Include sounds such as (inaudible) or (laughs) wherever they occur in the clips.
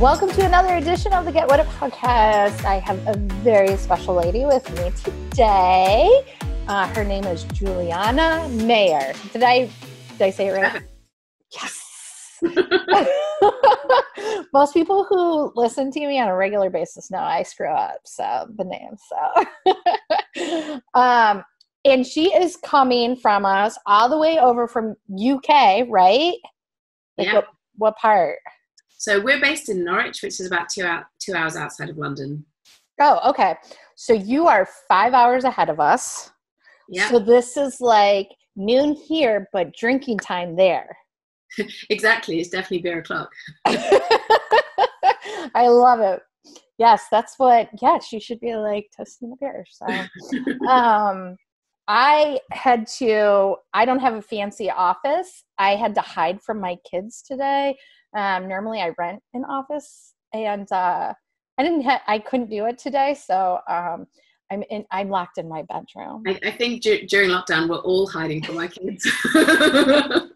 Welcome to another edition of the Get Wit It podcast. I have a very special lady with me today. Uh, her name is Juliana Meyer. Did I did I say it right? Yes. (laughs) Most people who listen to me on a regular basis know I screw up so the name. So, (laughs) um, and she is coming from us all the way over from UK, right? Like Yeah. what, what part? So we're based in Norwich, which is about two out two hours outside of London. Oh, okay. So you are five hours ahead of us. Yeah, So this is like noon here, but drinking time there. (laughs) exactly. It's definitely beer o'clock. I love it. Yes, that's what. Yes, you should be like toasting the beer. So, (laughs) um, I had to. I don't have a fancy office. I had to hide from my kids today. Um, normally, I rent an office, and uh, I didn't. Ha- I couldn't do it today, so um, I'm in. I'm locked in my bedroom. I, I think du- during lockdown we're all hiding from our kids. (laughs)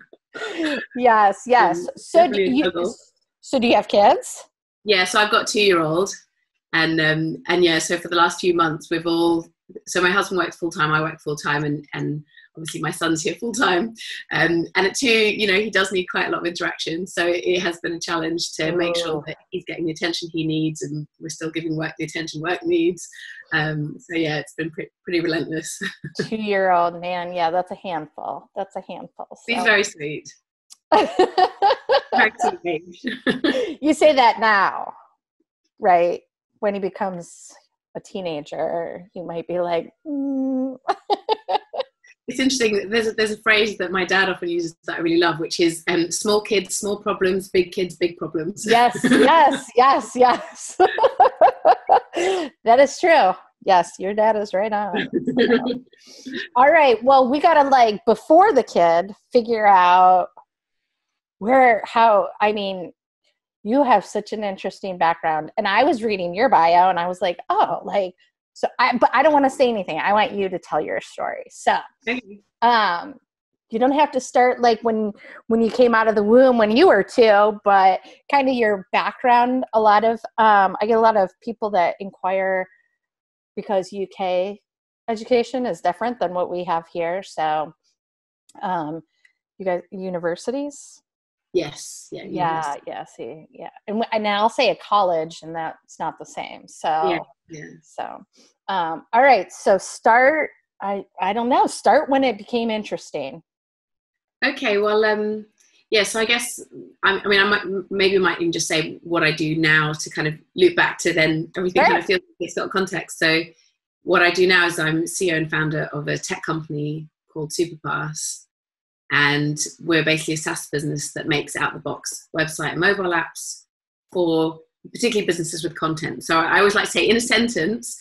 yes, yes. Mm, So do you? So do you have kids? yeah, so I've got two year old, and um, and yeah, so for the last few months we've all. So my husband works full time, I work full time, and and obviously my son's here full time. Um, and at two, you know, he does need quite a lot of interaction, so it has been a challenge to make Oh. sure that he's getting the attention he needs, and we're still giving work the attention work needs. Um, so yeah, it's been pre- pretty relentless. (laughs) Two year old man. Yeah, that's a handful. That's a handful. he's so. very sweet. Very sweet (laughs) you say that now, right? When he becomes a teenager, you might be like, mm. (laughs) it's interesting. There's a, there's a phrase that my dad often uses that I really love, which is um, "small kids, small problems; big kids, big problems." yes, (laughs) yes, yes, yes. (laughs) that is true. Yes, your dad is right on. (laughs) All right. Well, we got to like before the kid figure out where, how, I mean, you have such an interesting background. And I was reading your bio and I was like, oh, like, so I, but I don't want to say anything. I want you to tell your story. So, um, you don't have to start like when when you came out of the womb when you were two but kind of your background a lot of um, i get a lot of people that inquire because uk education is different than what we have here so um, you guys universities yes, yeah, yeah yeah see yeah and, and i'll say a college and that's not the same so Yeah. yeah. so um, all right so start i i don't know start when it became interesting Okay, well, um, yeah. So I guess I, I mean I might maybe I might even just say what I do now to kind of loop back to then everything kind of feels like it's got context. So what I do now is I'm CEO and founder of a tech company called Supapass, and we're basically a SaaS business that makes out the box website and mobile apps for particularly businesses with content. So I always like to say in a sentence,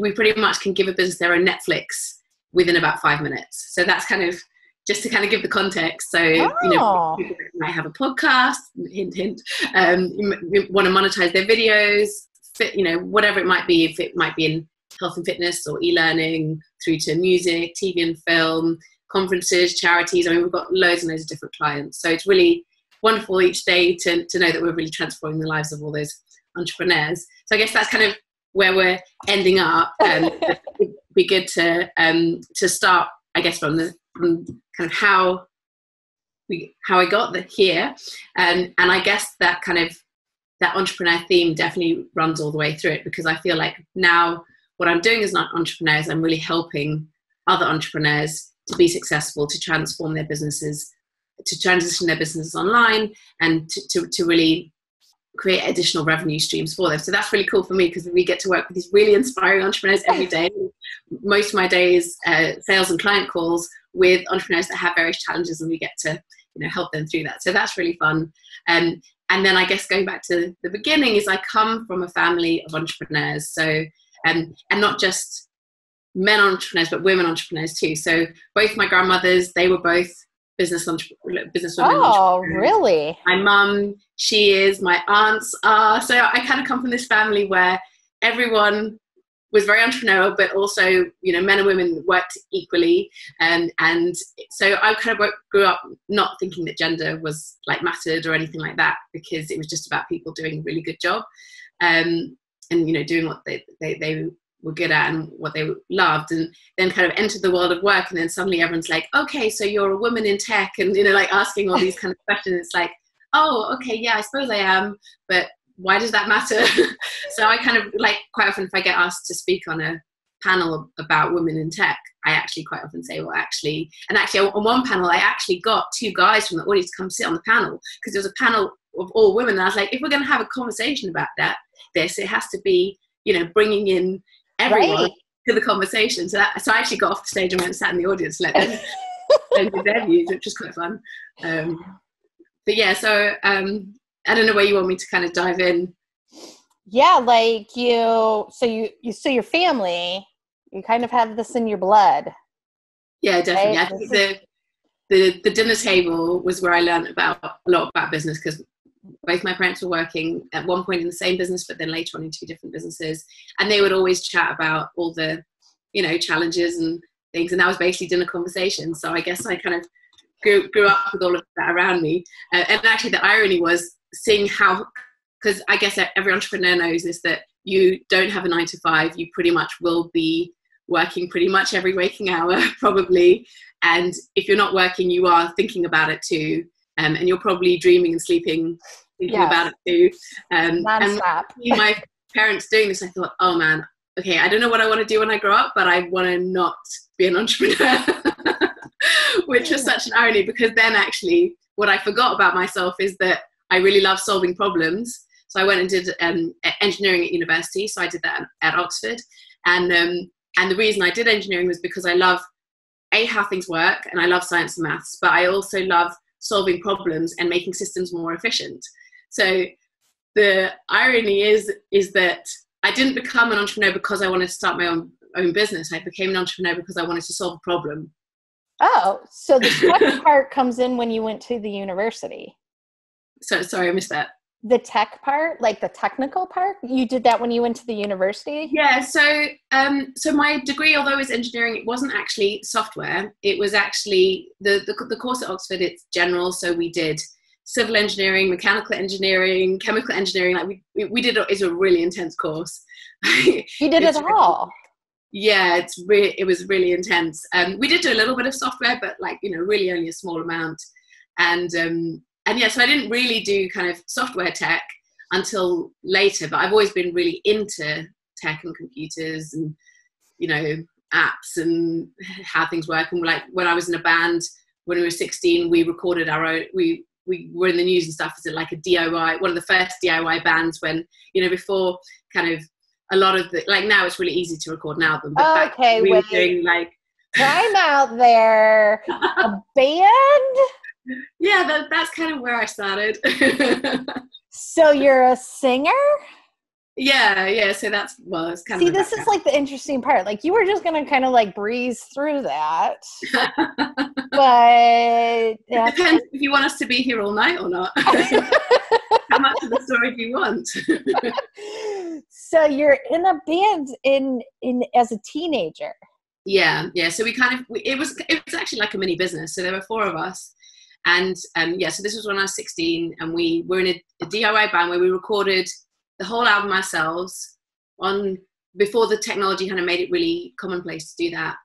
we pretty much can give a business their own Netflix within about five minutes. So that's kind of just to kind of give the context. So you know, Oh. people might have a podcast, hint hint, um, you m- you want to monetize their videos, fit, you know, whatever it might be. If it might be in health and fitness or e-learning, through to music, TV and film, conferences, charities. I mean, we've got loads and loads of different clients. So it's really wonderful each day to, to know that we're really transforming the lives of all those entrepreneurs. So I guess that's kind of where we're ending up. And (laughs) it'd be good to um, to start, I guess, from the from kind of how we how I got the, here, and and I guess that kind of that entrepreneur theme definitely runs all the way through it because I feel like now what I'm doing as an entrepreneur is I'm really helping other entrepreneurs to be successful, to transform their businesses, to transition their businesses online, and to, to, to really create additional revenue streams for them. So that's really cool for me because we get to work with these really inspiring entrepreneurs every day. Most of my day is uh, sales and client calls with entrepreneurs that have various challenges, and we get to you know help them through that. So that's really fun. Um, and then I guess going back to the beginning is I come from a family of entrepreneurs. So um, and not just men entrepreneurs, but women entrepreneurs too. So both my grandmothers, they were both business entre- business women. Oh, really? My mum, she is. My aunts are. So I kind of come from this family where everyone was very entrepreneurial, but also, you know, men and women worked equally. Um, and so I kind of grew up not thinking that gender was like mattered or anything like that because it was just about people doing a really good job. Um, and, you know, doing what they, they, they were good at and what they loved and then kind of entered the world of work. And then suddenly everyone's like okay so you're a woman in tech and you know like asking all these kind of questions. It's like oh okay yeah i suppose i am but why does that matter? (laughs) So i kind of like quite often if i get asked to speak on a panel about women in tech i actually quite often say well actually and actually on one panel i actually got two guys from the audience to come sit on the panel because there was a panel of all women. And i was like if we're going to have a conversation about that this it has to be you know bringing in everyone right. to the conversation. So that, so I actually got off the stage and went and sat in the audience, let them, (laughs) give their views, which was quite fun. Um, but yeah, so um, I don't know where you want me to kind of dive in. Yeah, like you. So you, you so your family, you kind of have this in your blood. Yeah, definitely. Right? I think the, the the dinner table was where I learned about a lot about business because both my parents were working at one point in the same business, but then later on in two different businesses. And they would always chat about all the, you know, challenges and things. And that was basically dinner conversation. So I guess I kind of grew, grew up with all of that around me. Uh, and actually, the irony was seeing how, because I guess every entrepreneur knows is that you don't have a nine to five, you pretty much will be working pretty much every waking hour, (laughs) probably. And if you're not working, you are thinking about it too um, and you're probably dreaming and sleeping thinking yes. about it too. Um, and my (laughs) parents doing this, I thought, oh man, okay, I don't know what I want to do when I grow up, but I want to not be an (laughs) entrepreneur, (laughs) which was such an irony because then actually what I forgot about myself is that I really love solving problems. So I went and did um, engineering at university. So I did that at Oxford, and um, and the reason I did engineering was because I love a how things work and I love science and maths, but I also love solving problems and making systems more efficient. So the irony is is that I didn't become an entrepreneur because I wanted to start my own own business. I became an entrepreneur because I wanted to solve a problem. Oh, so the second (laughs) part comes in when you went to the university. So sorry, I missed that the tech part like the technical part you did that when you went to the university yeah so um so my degree although was engineering it wasn't actually software it was actually the the, the course at oxford it's general so we did civil engineering mechanical engineering chemical engineering like we we did it's a really intense course (laughs) you did it all yeah it's really it was really intense um we did do a little bit of software but like you know really only a small amount and um and yeah, so I didn't really do kind of software tech until later, but I've always been really into tech and computers and you know apps and how things work. And like when I was in a band when we were 16, we recorded our own. We we were in the news and stuff as it like a DIY, one of the first DIY bands when you know before kind of a lot of the like now it's really easy to record an album. But okay, we wait. were doing like (laughs) time out there a band (laughs) yeah, that, that's kind of where I started. (laughs) so you're a singer? Yeah, yeah. So that's well, it's kind of See, of. this is like the interesting part. Like you were just gonna kind of like breeze through that, (laughs) but yeah. it depends if you want us to be here all night or not. (laughs) How much of the story do you want? (laughs) so you're in a band in in as a teenager. Yeah, yeah. So we kind of it was it was actually like a mini business. So there were four of us, and um, yeah, so this was when I was 16, and we were in a, a DIY band where we recorded the whole album ourselves on before the technology kind of made it really commonplace to do that.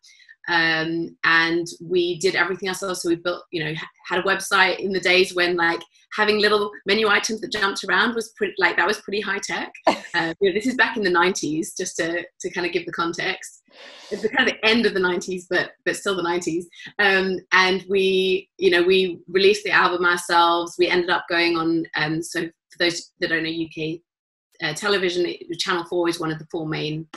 Um, and we did everything ourselves. So we built, you know, had a website in the days when like having little menu items that jumped around was pretty, like that was pretty high tech. Uh, (laughs) you know, this is back in the 90s, just to to kind of give the context. It's the kind of the end of the 90s, but but still the 90s. Um, and we, you know, we released the album ourselves. We ended up going on. Um, so for those that don't know UK uh, television, Channel Four is one of the four main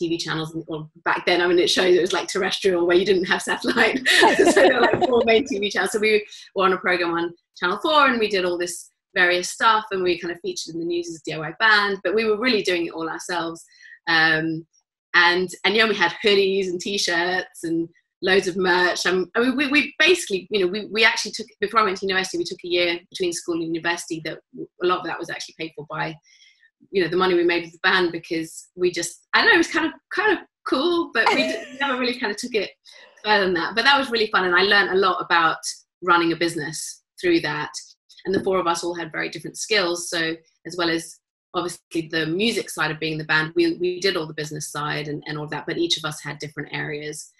TV channels, or back then, I mean, it shows it was like terrestrial where you didn't have satellite. (laughs) so there were like four main TV channels. So we were on a program on Channel 4 and we did all this various stuff and we kind of featured in the news as a DIY band, but we were really doing it all ourselves. Um, and, and yeah, we had hoodies and t-shirts and loads of merch. Um, I mean, we, we basically, you know, we, we actually took, before I went to university, we took a year between school and university that a lot of that was actually paid for by you know the money we made with the band because we just I don't know it was kind of kind of cool, but we (laughs) never really kind of took it further than that. But that was really fun, and I learned a lot about running a business through that. And the four of us all had very different skills. So as well as obviously the music side of being the band, we we did all the business side and, and all of that. But each of us had different areas.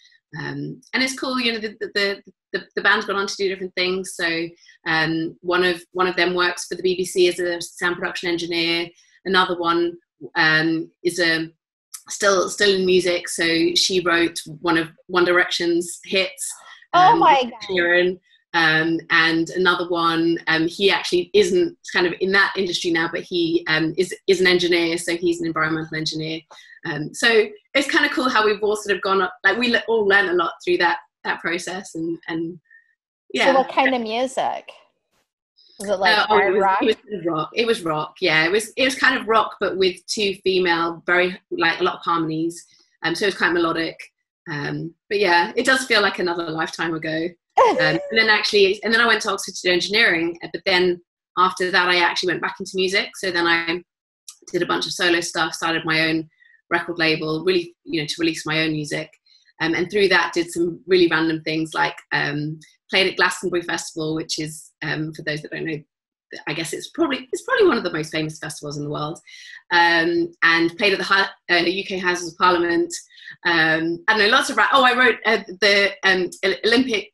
Um, and it's cool, you know, the, the, the, the band's gone on to do different things. So um, one of one of them works for the BBC as a sound production engineer. Another one um, is a still still in music. So she wrote one of One Direction's hits. Oh um, my god! Kieran. Um, and another one, um, he actually isn't kind of in that industry now, but he um, is is an engineer, so he's an environmental engineer. Um, so it's kind of cool how we've all sort of gone up, like we all learn a lot through that that process, and and yeah. So what kind of music? Was it like uh, oh, it was, rock? It was rock. It was rock. Yeah, it was. It was kind of rock, but with two female, very like a lot of harmonies. Um, so it was kind of melodic. Um, but yeah, it does feel like another lifetime ago. (laughs) um, and then actually, and then I went to Oxford to do engineering. Uh, but then after that, I actually went back into music. So then I did a bunch of solo stuff, started my own record label, really, you know, to release my own music. Um, and through that, did some really random things like um, played at Glastonbury Festival, which is um, for those that don't know, I guess it's probably it's probably one of the most famous festivals in the world, um, and played at the uh, UK Houses of Parliament. Um, I know lots of oh I wrote uh, the um, Olympic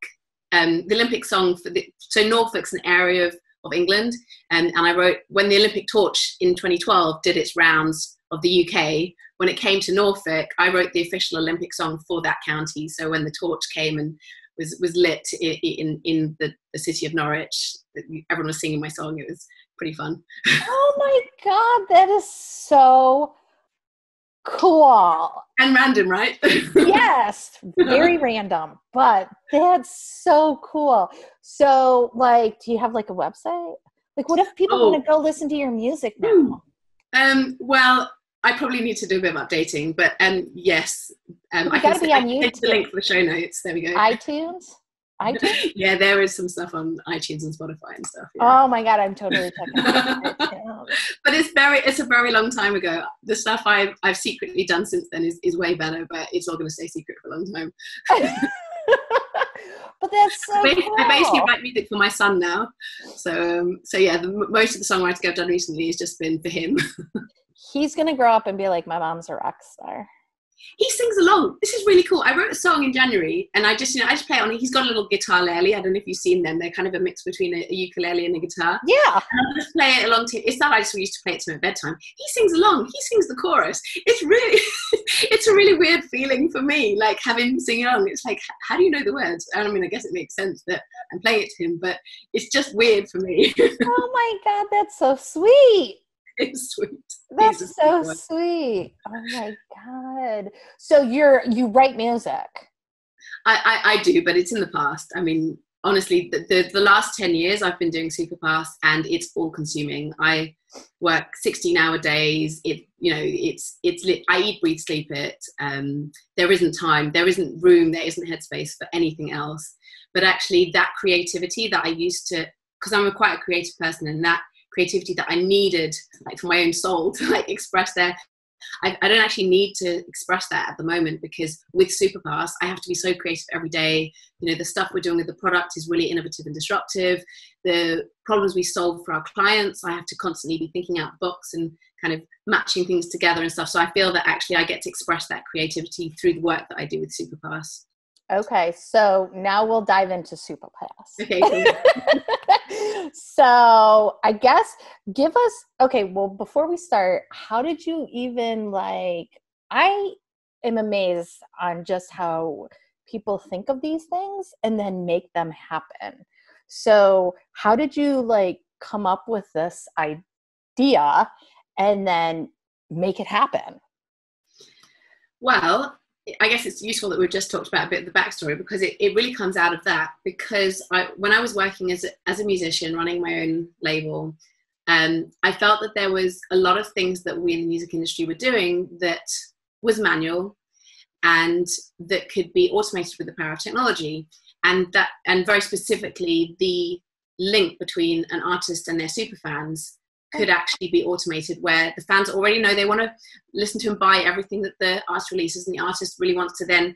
um, the Olympic song for the so Norfolk's an area of, of England, and I wrote when the Olympic torch in 2012 did its rounds of the UK. When it came to Norfolk, I wrote the official Olympic song for that county. So when the torch came and was was lit in in, in the, the city of Norwich. Everyone was singing my song. It was pretty fun. (laughs) oh my god, that is so cool and random, right? (laughs) yes, very random, but that's so cool. So, like, do you have like a website? Like, what if people oh. want to go listen to your music now? Um, well, I probably need to do a bit of updating, but um, yes, um, I can be on YouTube. the link for the show notes. There we go. (laughs) iTunes. iTunes. (laughs) yeah, there is some stuff on iTunes and Spotify and stuff. Yeah. Oh my god, I'm totally (laughs) checking. but it's very, it's a very long time ago. The stuff I've I've secretly done since then is, is way better, but it's all going to stay secret for a long time. but that's so I basically, cool. I basically write music for my son now. So, um, so yeah, the, most of the songwriting I've done recently has just been for him he's gonna grow up and be like, my mom's a rock star. He sings along. This is really cool. I wrote a song in January, and I just, you know, I just play it on. He's got a little guitalele. I don't know if you've seen them. They're kind of a mix between a, a ukulele and a guitar. Yeah. And I just play it along to. It's that I just used to play it to him at bedtime. He sings along. He sings the chorus. It's really, (laughs) it's a really weird feeling for me, like having him sing along. It's like, how do you know the words? I mean, I guess it makes sense that I'm playing it to him, but it's just weird for me. (laughs) oh my god, that's so sweet. (laughs) It's sweet. That's so sweet. Oh my god. So you're you write music. I, I, I do, but it's in the past. I mean, honestly, the, the, the last 10 years I've been doing Supapass and it's all consuming. I work 16 hour days. It, you know, it's, it's lit. I eat, breathe, sleep it. Um, there isn't time, there isn't room, there isn't headspace for anything else. But actually that creativity that I used to, because I'm a quite a creative person and that creativity that I needed, like for my own soul, (laughs) to like express there. I, I, don't actually need to express that at the moment because with Supapass, I have to be so creative every day. You know, the stuff we're doing with the product is really innovative and disruptive. The problems we solve for our clients, I have to constantly be thinking out box and kind of matching things together and stuff. So I feel that actually I get to express that creativity through the work that I do with Supapass. Okay, so now we'll dive into Supapass. Okay. (laughs) so I guess give us okay. Well, before we start, how did you even like? I am amazed on just how people think of these things and then make them happen. So, how did you like come up with this idea and then make it happen? Well, I guess it's useful that we've just talked about a bit of the backstory because it, it really comes out of that. Because I, when I was working as a, as a musician, running my own label, um, I felt that there was a lot of things that we in the music industry were doing that was manual and that could be automated with the power of technology. And that, and very specifically, the link between an artist and their superfans could actually be automated where the fans already know they want to listen to and buy everything that the artist releases and the artist really wants to then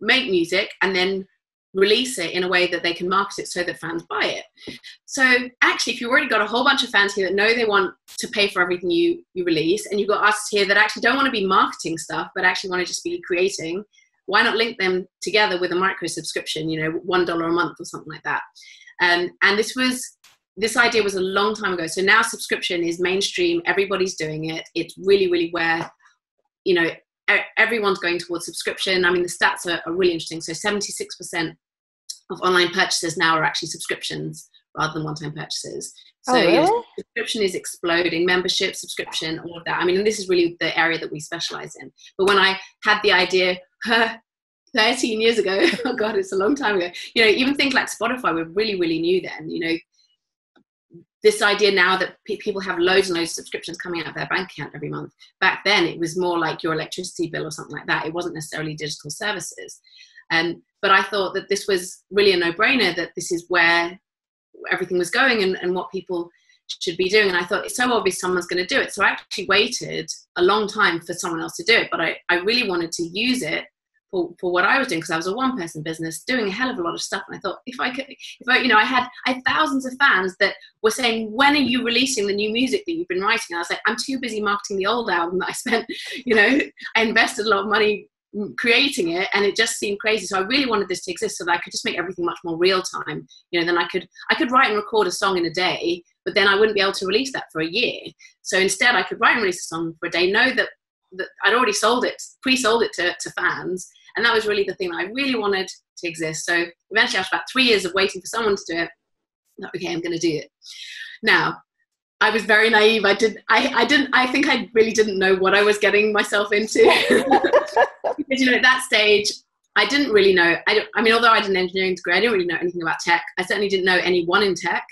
make music and then release it in a way that they can market it so that fans buy it. So actually, if you've already got a whole bunch of fans here that know they want to pay for everything you you release, and you've got artists here that actually don't want to be marketing stuff but actually want to just be creating, why not link them together with a micro subscription? You know, one dollar a month or something like that. Um, and this was this idea was a long time ago. So now subscription is mainstream. Everybody's doing it. It's really, really where you know everyone's going towards subscription. I mean, the stats are, are really interesting. So 76% of online purchases now are actually subscriptions rather than one-time purchases. Oh, so oh, really? subscription is exploding, membership, subscription, all of that. I mean, this is really the area that we specialize in. But when I had the idea 13 years ago, (laughs) oh God, it's a long time ago, you know, even things like Spotify were really, really new then, you know, this idea now that people have loads and loads of subscriptions coming out of their bank account every month. Back then, it was more like your electricity bill or something like that. It wasn't necessarily digital services. Um, but I thought that this was really a no-brainer. That this is where everything was going and, and what people should be doing. And I thought it's so obvious someone's going to do it. So I actually waited a long time for someone else to do it. But I, I really wanted to use it for, for what I was doing because I was a one person business doing a hell of a lot of stuff. And I thought if I could, if I, you know, I had, I had thousands of fans that were saying, when are you releasing the new music that you've been writing? And I was like, I'm too busy marketing the old album that I spent, (laughs) you know, I invested a lot of money creating it and it just seemed crazy so i really wanted this to exist so that i could just make everything much more real time you know then i could i could write and record a song in a day but then i wouldn't be able to release that for a year so instead i could write and release a song for a day know that that i'd already sold it pre-sold it to, to fans and that was really the thing that I really wanted to exist. So eventually, after about three years of waiting for someone to do it, okay, I'm going to do it. Now, I was very naive. I did. I, I didn't. I think I really didn't know what I was getting myself into. (laughs) because you know, at that stage, I didn't really know. I, I mean, although I did an engineering degree, I didn't really know anything about tech. I certainly didn't know anyone in tech.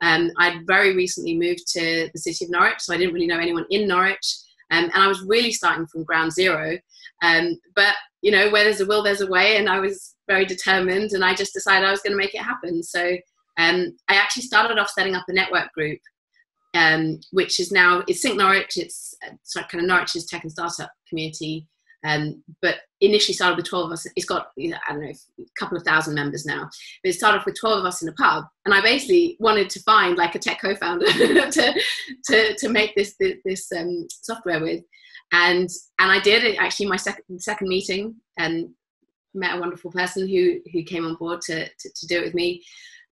Um, I'd very recently moved to the city of Norwich, so I didn't really know anyone in Norwich. Um, and I was really starting from ground zero. Um, but you know, where there's a will, there's a way, and I was very determined, and I just decided I was going to make it happen. So um, I actually started off setting up a network group, um, which is now it's Sync Norwich. It's, uh, kind of Norwich's tech and startup community. Um, but initially started with 12 of us. It's got, I don't know, a couple of thousand members now. But it started off with 12 of us in a pub. And I basically wanted to find like a tech co-founder (laughs) to, to, to make this, this, this um, software with and and I did it actually my second second meeting and met a wonderful person who who came on board to to, to do it with me.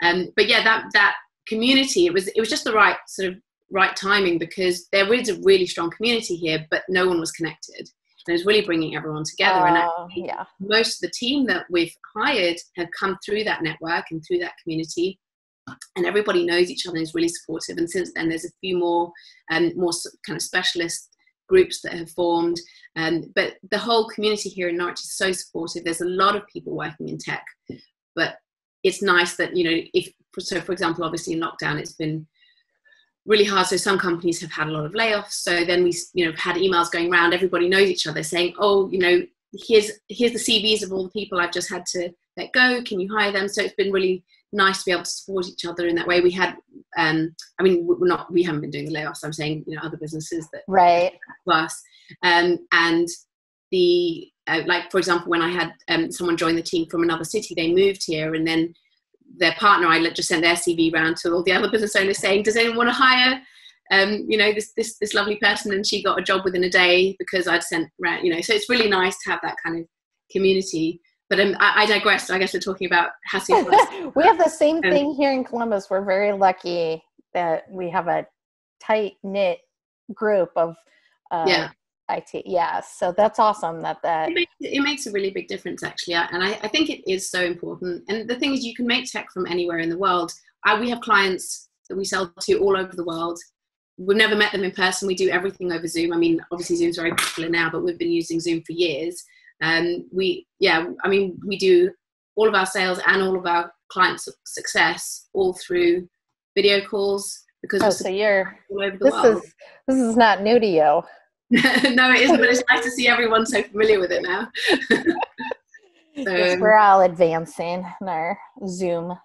Um, but yeah, that that community it was it was just the right sort of right timing because there is a really strong community here, but no one was connected. And it was really bringing everyone together. Uh, and oh, yeah. most of the team that we've hired have come through that network and through that community and everybody knows each other and is really supportive. And since then, there's a few more um, more kind of specialist groups that have formed. Um, but the whole community here in Norwich is so supportive. There's a lot of people working in tech, but it's nice that you know if so. For example, obviously in lockdown, it's been really hard. So some companies have had a lot of layoffs. So then we you know had emails going around. Everybody knows each other, saying, "Oh, you know, here's here's the CVs of all the people I've just had to let go. Can you hire them?" So it's been really nice to be able to support each other in that way. We had, um, I mean, we're not, we haven't been doing the layoffs. I'm saying, you know, other businesses that right us, um, and the uh, like, for example, when I had um, someone join the team from another city, they moved here, and then their partner, I just sent their CV around to all the other business owners saying, "Does anyone want to hire?" Um, you know, this this this lovely person, and she got a job within a day because I'd sent, you know. So it's really nice to have that kind of community but um, I, I, digress. I guess we're talking about Hassy. (laughs) we have the same um, thing here in Columbus. We're very lucky that we have a tight knit group of uh, yeah. IT. Yeah, so that's awesome. That that it makes, it makes a really big difference actually, and I, I, think it is so important. And the thing is, you can make tech from anywhere in the world. I, we have clients that we sell to all over the world. We've never met them in person. We do everything over Zoom. I mean, obviously Zoom's very popular now, but we've been using Zoom for years. Um, we, yeah, I mean, we do all of our sales and all of our client success all through video calls because oh, so you're this world. is this is not new to you. (laughs) no, it isn't, but it's nice to see everyone so familiar with it now. (laughs) so, we're all advancing in our Zoom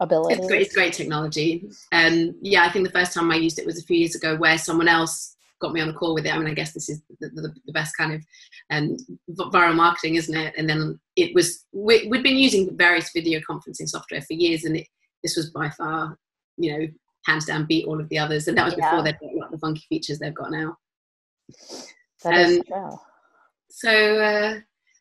ability. It's great, it's great technology. Um, yeah, I think the first time I used it was a few years ago, where someone else got me on a call with it. I mean, I guess this is the, the, the best kind of um, viral marketing, isn't it? And then it was we, we'd been using various video conferencing software for years, and it, this was by far, you know, hands down beat all of the others. And that was yeah. before they'd got like, the funky features they've got now. That um, is true. So. Uh,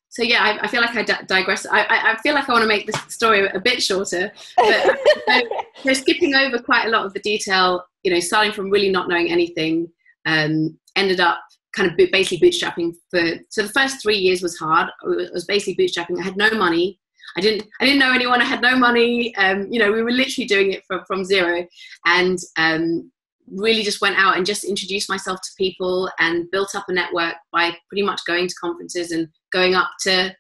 so yeah, I, I, feel like I di- digress. I, I, I, feel like I want to make this story a bit shorter, but (laughs) so, so skipping over quite a lot of the detail. You know, starting from really not knowing anything, um, ended up kind of basically bootstrapping for. So the first three years was hard. It was basically bootstrapping. I had no money. I didn't. I didn't know anyone. I had no money. Um, you know, we were literally doing it from from zero, and um, really just went out and just introduced myself to people and built up a network by pretty much going to conferences and going up to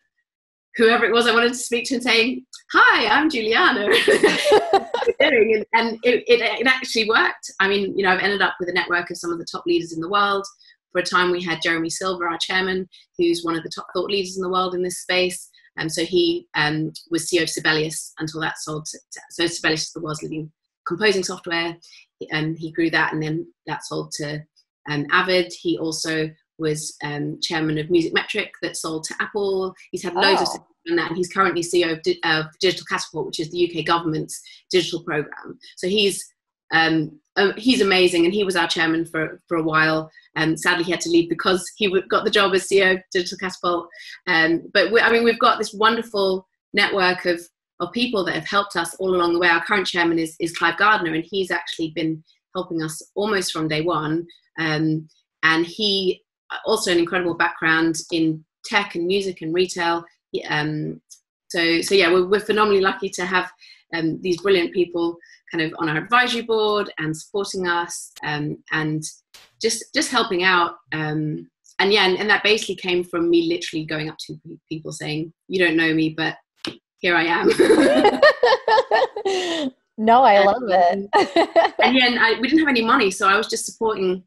whoever it was I wanted to speak to and saying, "Hi, I'm Juliana," (laughs) and, and it, it, it, actually worked. I mean, you know, I've ended up with a network of some of the top leaders in the world. For a time, we had Jeremy Silver, our chairman, who's one of the top thought leaders in the world in this space. And so he um, was CEO of Sibelius until that sold. To, so Sibelius is the world's leading composing software and he grew that and then that sold to um, Avid. He also was um, chairman of Music Metric that sold to Apple. He's had loads oh. of and that, and he's currently CEO of, of, Digital Catapult, which is the UK government's digital program. So he's um, uh, he's amazing, and he was our chairman for for a while. And sadly, he had to leave because he got the job as CEO of Digital Catapult. Um, but we, I mean, we've got this wonderful network of of people that have helped us all along the way. Our current chairman is, is Clive Gardner, and he's actually been helping us almost from day one. Um, and he also an incredible background in tech and music and retail. Um, so, so yeah, we're, we're phenomenally lucky to have um, these brilliant people kind of on our advisory board and supporting us um, and just just helping out. Um, and yeah, and, and that basically came from me literally going up to people saying, "You don't know me, but here I am. (laughs) no, I love it. (laughs) and yeah, and I, we didn't have any money, so I was just supporting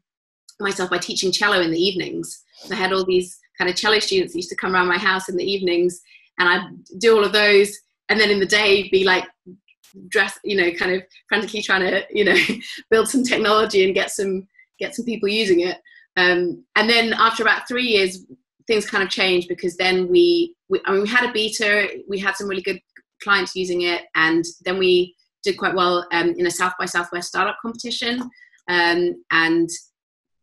myself by teaching cello in the evenings. I had all these kind of cello students used to come around my house in the evenings, and I'd do all of those, and then in the day be like dress, you know, kind of frantically trying to, you know, (laughs) build some technology and get some get some people using it. Um, and then after about three years, things kind of changed because then we, we I mean, we had a beta, we had some really good clients using it, and then we did quite well um, in a South by Southwest startup competition, um, and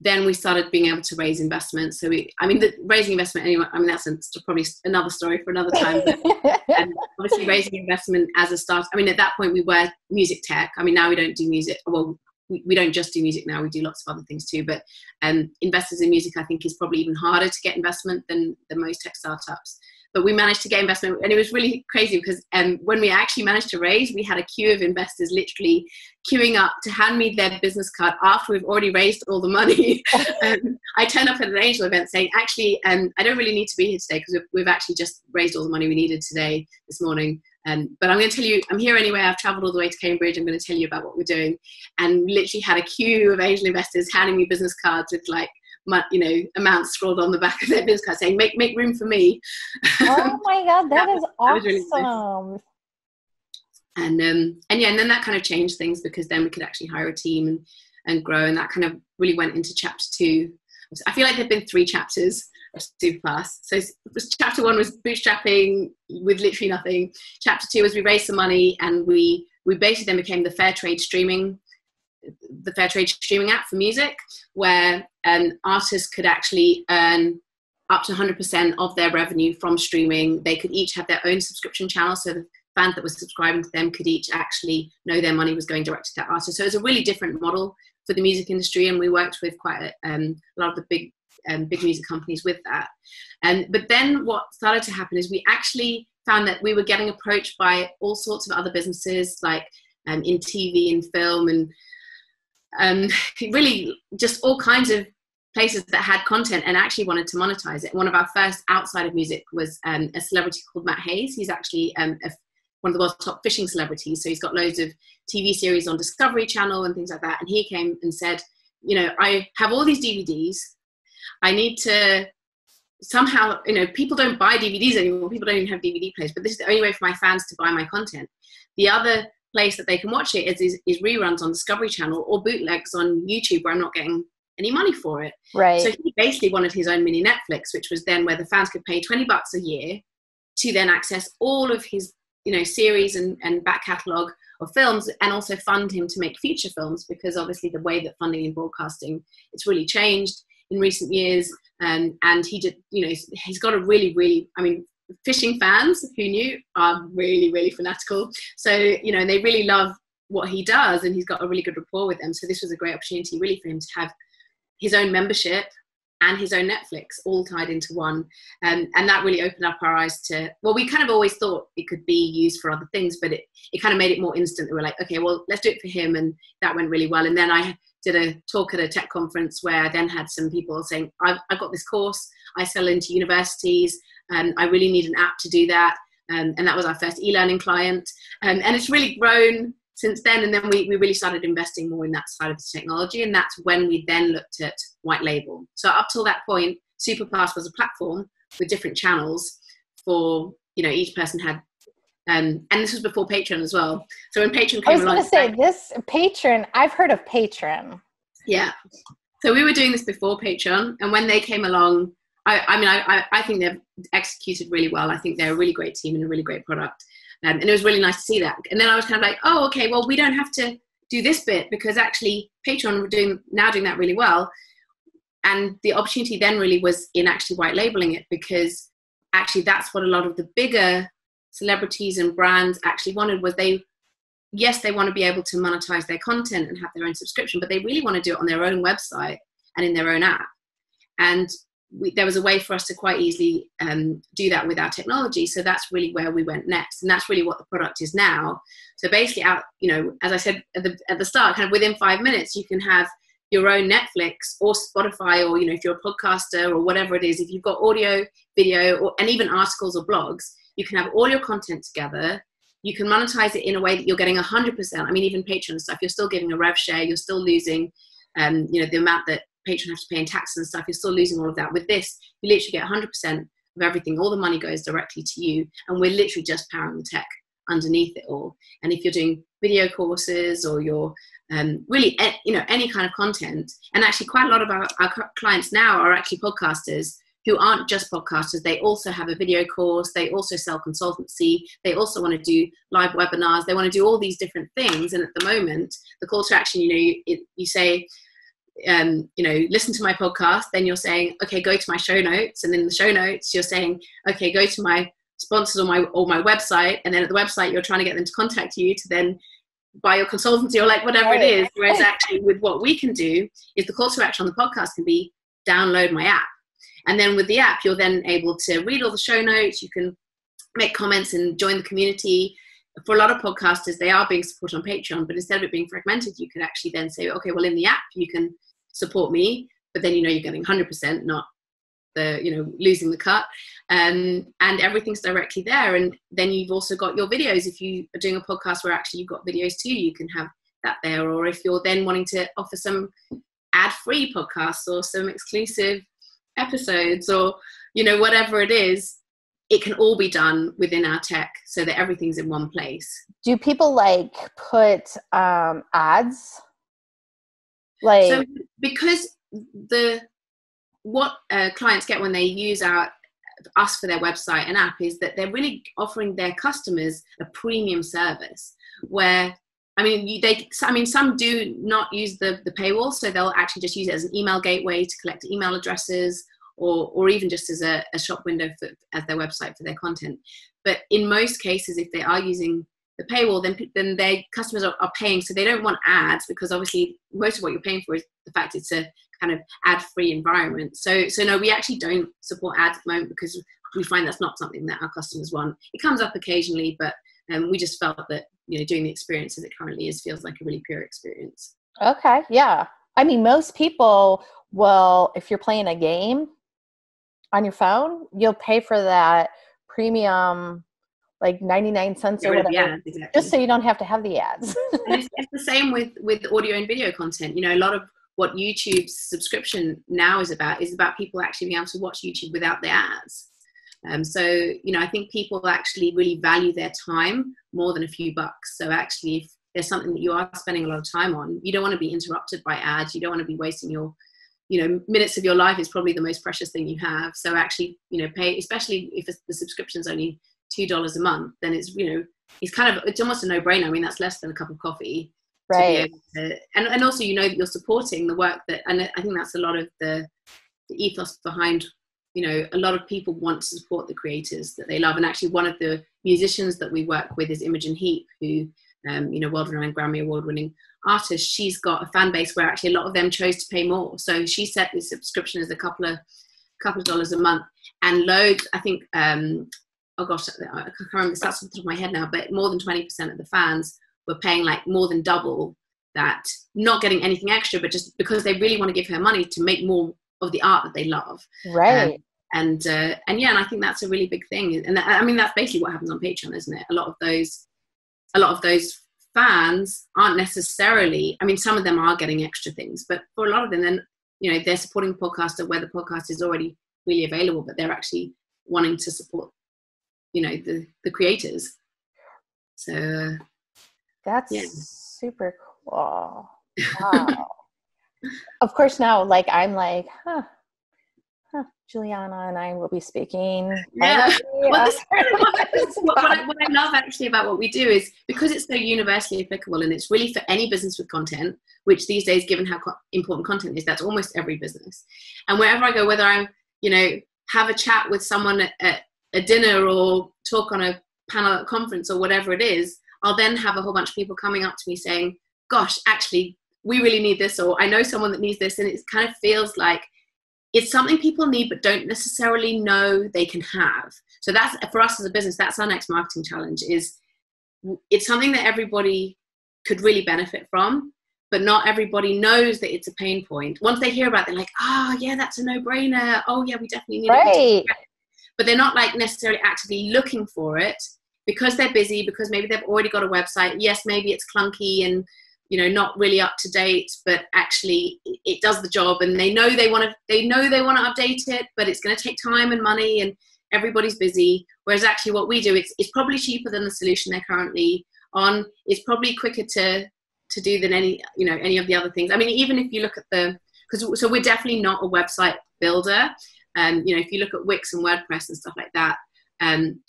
then we started being able to raise investment. So we, I mean, the, raising investment anyway. I mean, that's a, probably another story for another time. But (laughs) um, obviously, raising investment as a start. I mean, at that point, we were music tech. I mean, now we don't do music. Well, we, we don't just do music now, we do lots of other things too. But um, investors in music, I think, is probably even harder to get investment than, than most tech startups. But we managed to get investment, and it was really crazy because um, when we actually managed to raise, we had a queue of investors literally queuing up to hand me their business card after we've already raised all the money. (laughs) um, I turned up at an angel event saying, actually, um, I don't really need to be here today because we've, we've actually just raised all the money we needed today, this morning. Um, but I'm going to tell you, I'm here anyway. I've traveled all the way to Cambridge. I'm going to tell you about what we're doing. And literally had a queue of angel investors handing me business cards with like, you know, amounts scrawled on the back of their business card saying, make, make room for me. Oh my God, (laughs) that, that is was, awesome. That really and, um, and yeah, and then that kind of changed things because then we could actually hire a team and, and grow. And that kind of really went into chapter two. I feel like there've been three chapters super fast. So chapter one was bootstrapping with literally nothing. Chapter two was we raised some money and we we basically then became the fair trade streaming the fair trade streaming app for music where um, artists could actually earn up to 100% of their revenue from streaming they could each have their own subscription channel so the fans that were subscribing to them could each actually know their money was going direct to that artist so it's a really different model for the music industry and we worked with quite a, um, a lot of the big um, big music companies with that. And but then what started to happen is we actually found that we were getting approached by all sorts of other businesses, like um, in TV and film, and um, really just all kinds of places that had content and actually wanted to monetize it. One of our first outside of music was um, a celebrity called Matt Hayes. He's actually um, a, one of the world's top fishing celebrities. So he's got loads of TV series on Discovery Channel and things like that. And he came and said, you know, I have all these DVDs I need to somehow, you know, people don't buy DVDs anymore. People don't even have DVD players, but this is the only way for my fans to buy my content. The other place that they can watch it is, is, is reruns on Discovery Channel or bootlegs on YouTube where I'm not getting any money for it. Right. So he basically wanted his own mini Netflix, which was then where the fans could pay 20 bucks a year to then access all of his, you know, series and, and back catalogue of films and also fund him to make feature films because obviously the way that funding in broadcasting it's really changed in recent years um, and he did you know he's, he's got a really really i mean fishing fans who knew are really really fanatical. So you know they really love what he does and he's got a really good rapport with them. So this was a great opportunity really for him to have his own membership and his own netflix all tied into one um, and that really opened up our eyes to well we kind of always thought it could be used for other things but it, it kind of made it more instant we were like okay well let's do it for him and that went really well and then i did a talk at a tech conference where i then had some people saying i've, I've got this course i sell into universities and I really need an app to do that. Um, and that was our first e-learning client. Um, and it's really grown since then. And then we, we really started investing more in that side of the technology. And that's when we then looked at white label. So up till that point, Supapass was a platform with different channels for, you know, each person had um, and this was before Patreon as well. So when Patreon came I was going to say this Patreon. I've heard of Patreon. Yeah. So we were doing this before Patreon, and when they came along, I, I mean, I, I think they've executed really well. I think they're a really great team and a really great product. Um, and it was really nice to see that. And then I was kind of like, oh, okay, well, we don't have to do this bit because actually Patreon were doing now doing that really well. And the opportunity then really was in actually white labeling it because actually that's what a lot of the bigger celebrities and brands actually wanted was they yes they want to be able to monetize their content and have their own subscription but they really want to do it on their own website and in their own app and we, there was a way for us to quite easily um, do that with our technology. So that's really where we went next, and that's really what the product is now. So basically, out you know, as I said at the at the start, kind of within five minutes, you can have your own Netflix or Spotify, or you know, if you're a podcaster or whatever it is, if you've got audio, video, or, and even articles or blogs, you can have all your content together. You can monetize it in a way that you're getting 100%. I mean, even Patreon stuff, you're still giving a rev share, you're still losing, um, you know, the amount that Patreon have to pay in taxes and stuff, you're still losing all of that. With this, you literally get 100% of everything. All the money goes directly to you, and we're literally just powering the tech underneath it all. And if you're doing video courses or you're um, really, you know, any kind of content, and actually quite a lot of our, our clients now are actually podcasters who aren't just podcasters. They also have a video course. They also sell consultancy. They also want to do live webinars. They want to do all these different things. And at the moment, the call to action, you know, you, you say, um, you know, listen to my podcast, then you're saying, okay, go to my show notes, and in the show notes, you're saying, okay, go to my sponsors or my or my website, and then at the website, you're trying to get them to contact you to then buy your consultancy or like whatever it is. Whereas actually, with what we can do, is the call to action on the podcast can be download my app, and then with the app, you're then able to read all the show notes. You can make comments and join the community. For a lot of podcasters, they are being supported on Patreon, but instead of it being fragmented, you can actually then say, okay, well, in the app, you can support me, but then you know you're getting 100%, not the you know losing the cut, um, and everything's directly there. And then you've also got your videos. If you are doing a podcast where actually you've got videos too, you can have that there. Or if you're then wanting to offer some ad-free podcasts or some exclusive episodes or you know whatever it is it can all be done within our tech so that everything's in one place do people like put um, ads like so because the what uh, clients get when they use our us for their website and app is that they're really offering their customers a premium service where I mean, they. I mean, some do not use the the paywall, so they'll actually just use it as an email gateway to collect email addresses, or or even just as a, a shop window for, as their website for their content. But in most cases, if they are using the paywall, then then their customers are, are, paying, so they don't want ads because obviously most of what you're paying for is the fact it's a kind of ad-free environment. So so no, we actually don't support ads at the moment because we find that's not something that our customers want. It comes up occasionally, but um, we just felt that you know doing the experience as it currently is feels like a really pure experience. Okay, yeah. I mean, most people will if you're playing a game on your phone, you'll pay for that premium like 99 cents or whatever ads, exactly. just so you don't have to have the ads it's, it's, the same with with audio and video content you know a lot of what youtube's subscription now is about is about people actually being able to watch youtube without the ads Um, so, you know, I think people actually really value their time more than a few bucks. So, actually, if there's something that you are spending a lot of time on, you don't want to be interrupted by ads. You don't want to be wasting your, you know, minutes of your life is probably the most precious thing you have. So, actually, you know, pay, especially if the subscription's is only $2 a month, then it's, you know, it's kind of, it's almost a no brainer. I mean, that's less than a cup of coffee. Right. To, and, and also, you know, that you're supporting the work that, and I think that's a lot of the, the ethos behind you know a lot of people want to support the creators that they love and actually one of the musicians that we work with is imogen heap who um, you know world renowned grammy award winning artist she's got a fan base where actually a lot of them chose to pay more so she set the subscription as a couple of couple of dollars a month and loads i think um, oh gosh i can't remember the stats off the top of my head now but more than 20% of the fans were paying like more than double that not getting anything extra but just because they really want to give her money to make more of the art that they love. Right. Um, and uh, and yeah and i think that's a really big thing and i mean that's basically what happens on patreon isn't it? A lot of those a lot of those fans aren't necessarily i mean some of them are getting extra things but for a lot of them then you know they're supporting the podcaster where the podcast is already really available but they're actually wanting to support you know the the creators so uh, that's yeah. super cool (laughs) wow of course now like i'm like huh huh, Juliana and I will be speaking. Yeah. (laughs) Well, this, (laughs) what, what, I, what, I, love actually about what we do is because it's so universally applicable and it's really for any business with content, which these days, given how co- important content is, that's almost every business. And wherever I go, whether I'm, you know, have a chat with someone at, at a dinner or talk on a panel at a conference or whatever it is, I'll then have a whole bunch of people coming up to me saying, gosh, actually, we really need this, or I know someone that needs this. And it kind of feels like it's something people need but don't necessarily know they can have so that's for us as a business that's our next marketing challenge is it's something that everybody could really benefit from but not everybody knows that it's a pain point once they hear about it they're like oh yeah that's a no-brainer oh yeah we definitely need right. it but they're not like necessarily actively looking for it because they're busy because maybe they've already got a website. Yes maybe it's clunky and you know not really up to date but actually it does the job and they know they want to they know they want to update it but it's going to take time and money and everybody's busy. Whereas actually what we do it's, it's probably cheaper than the solution they're currently on. It's probably quicker to to do than any you know any of the other things. I mean even if you look at the because so we're definitely not a website builder um, you know if you look at wix and wordpress and stuff like that um,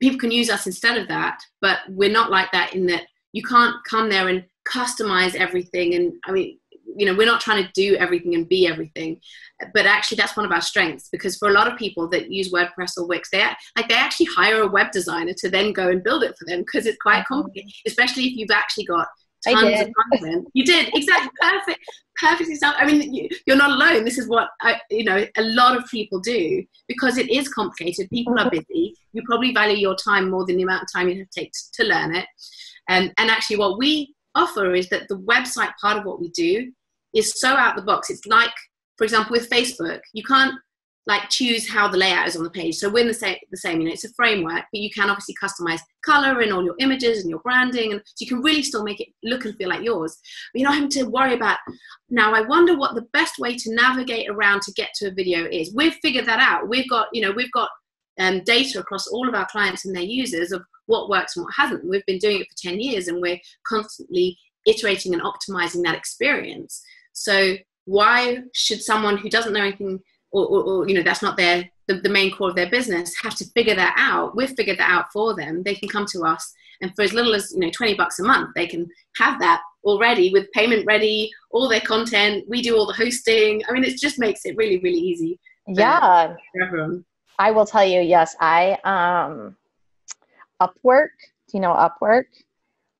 people can use us instead of that but we're not like that in that you can't come there and customize everything and i mean you know we're not trying to do everything and be everything but actually that's one of our strengths because for a lot of people that use wordpress or wix they like they actually hire a web designer to then go and build it for them because it's quite mm-hmm. complicated especially if you've actually got tons of content. You did. Exactly. Perfect. Perfect example. I mean you, are not alone. This is what I, you know a lot of people do because it is complicated. People are busy. You probably value your time more than the amount of time you have to take to, to learn it. And and actually what we offer is that the website part of what we do is so out the box. It's like, for example, with Facebook, you can't like choose how the layout is on the page. So we're the same, the same, you know, it's a framework, but you can obviously customize color and all your images and your branding, and so you can really still make it look and feel like yours. But you're not having to worry about. Now, I wonder what the best way to navigate around to get to a video is. We've figured that out. We've got, you know, we've got um, data across all of our clients and their users of what works and what hasn't. We've been doing it for 10 years and we're constantly iterating and optimizing that experience. So why should someone who doesn't know anything or, or, or you know that's not their the, the, main core of their business have to figure that out we've figured that out for them they can come to us and for as little as you know 20 bucks a month they can have that already with payment ready all their content we do all the hosting i mean it just makes it really really easy yeah everyone i will tell you yes i um Upwork. Do you know Upwork?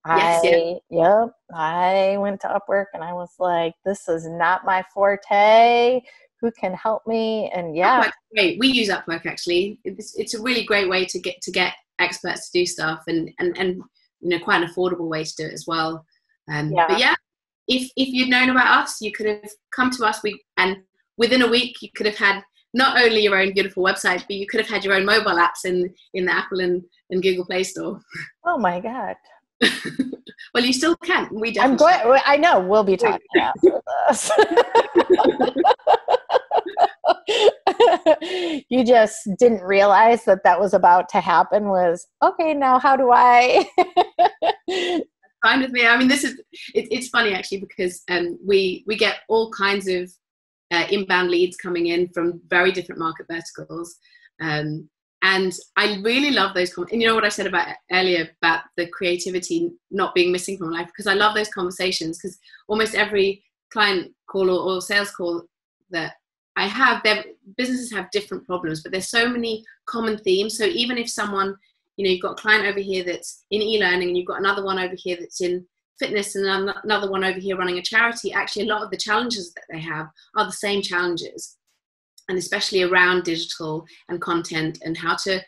Yes, I, yeah. Yep. I went to Upwork and I was like, this is not my forte. Who can help me? And yeah. great. We use Upwork actually. It's, it's a really great way to get to get experts to do stuff and, and, and you know, quite an affordable way to do it as well. Um, yeah. But yeah, if, if you'd known about us, you could have come to us we, and within a week you could have had not only your own beautiful website, but you could have had your own mobile apps in, in the Apple and, and Google Play Store. (laughs) Oh my God. well, you still can. We I'm going. I know we'll be talking about this. (laughs) (laughs) you just didn't realize that that was about to happen was okay now how do i fine with me i mean this is it, it's funny actually because um, we we get all kinds of uh, inbound leads coming in from very different market verticals um, and I really love those. Com- and you know what I said about earlier about the creativity not being missing from life because I love those conversations because almost every client call or, or, sales call that I have, their businesses have different problems, but there's so many common themes. So even if someone, you know, you've got a client over here that's in e-learning and you've got another one over here that's in fitness and another one over here running a charity, actually a lot of the challenges that they have are the same challenges. And especially around digital and content and how to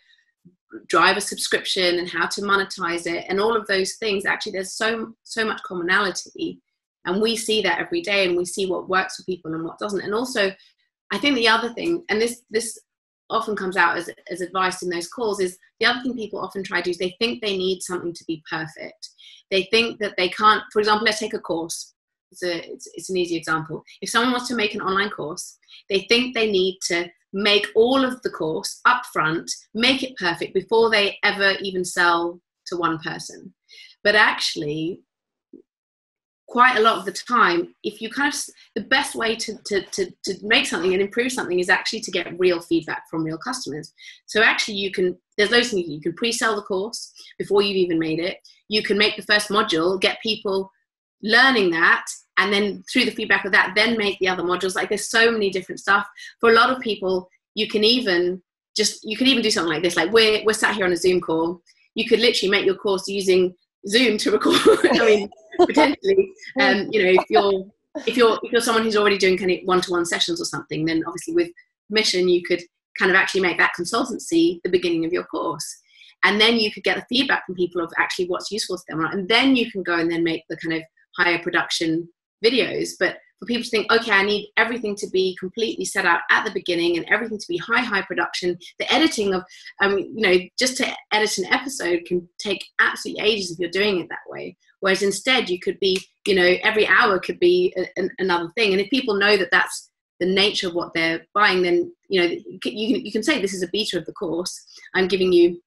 drive a subscription and how to monetize it and all of those things actually there's so so much commonality. And we see that every day and we see what works for people and what doesn't. And also i think the other thing and this this often comes out as, as advice in those calls is the other thing people often try to do is they think they need something to be perfect they think that they can't for example let's take a course it's, a, it's, it's an easy example. If someone wants to make an online course, they think they need to make all of the course upfront, make it perfect before they ever even sell to one person. But actually, quite a lot of the time, if you kind of, the best way to, to, to, to make something and improve something is actually to get real feedback from real customers. So actually, you can, there's those things you can pre sell the course before you've even made it. You can make the first module, get people learning that and then through the feedback of that then make the other modules. Like there's so many different stuff. For a lot of people you can even just you can even do something like this. Like we're we're sat here on a zoom call. You could literally make your course using zoom to record. (laughs) I mean potentially. (laughs) Um you know if you're if you're if you're someone who's already doing kind of one-to-one sessions or something then obviously with mission you could kind of actually make that consultancy the beginning of your course. And then you could get the feedback from people of actually what's useful to them and then you can go and then make the kind of higher production videos. But for people to think okay i need everything to be completely set out at the beginning and everything to be high high production the editing of um, you know just to edit an episode can take absolutely ages if you're doing it that way whereas instead you could be you know every hour could be a, a, another thing. And if people know that that's the nature of what they're buying then you know you can, you can say this is a beta of the course. I'm giving you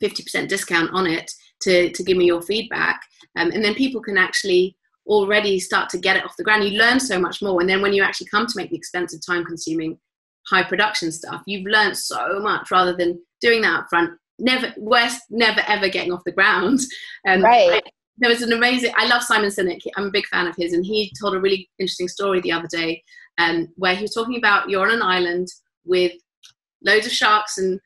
50% discount on it to, to give me your feedback. Um, and then people can actually already start to get it off the ground. You learn so much more. And then when you actually come to make the expensive time consuming high production stuff you've learned so much rather than doing that up front never worst never ever getting off the ground. (laughs) Um, right there was an amazing i love simon sinek. I'm a big fan of his and he told a really interesting story the other day um, where he was talking about you're on an island with loads of sharks and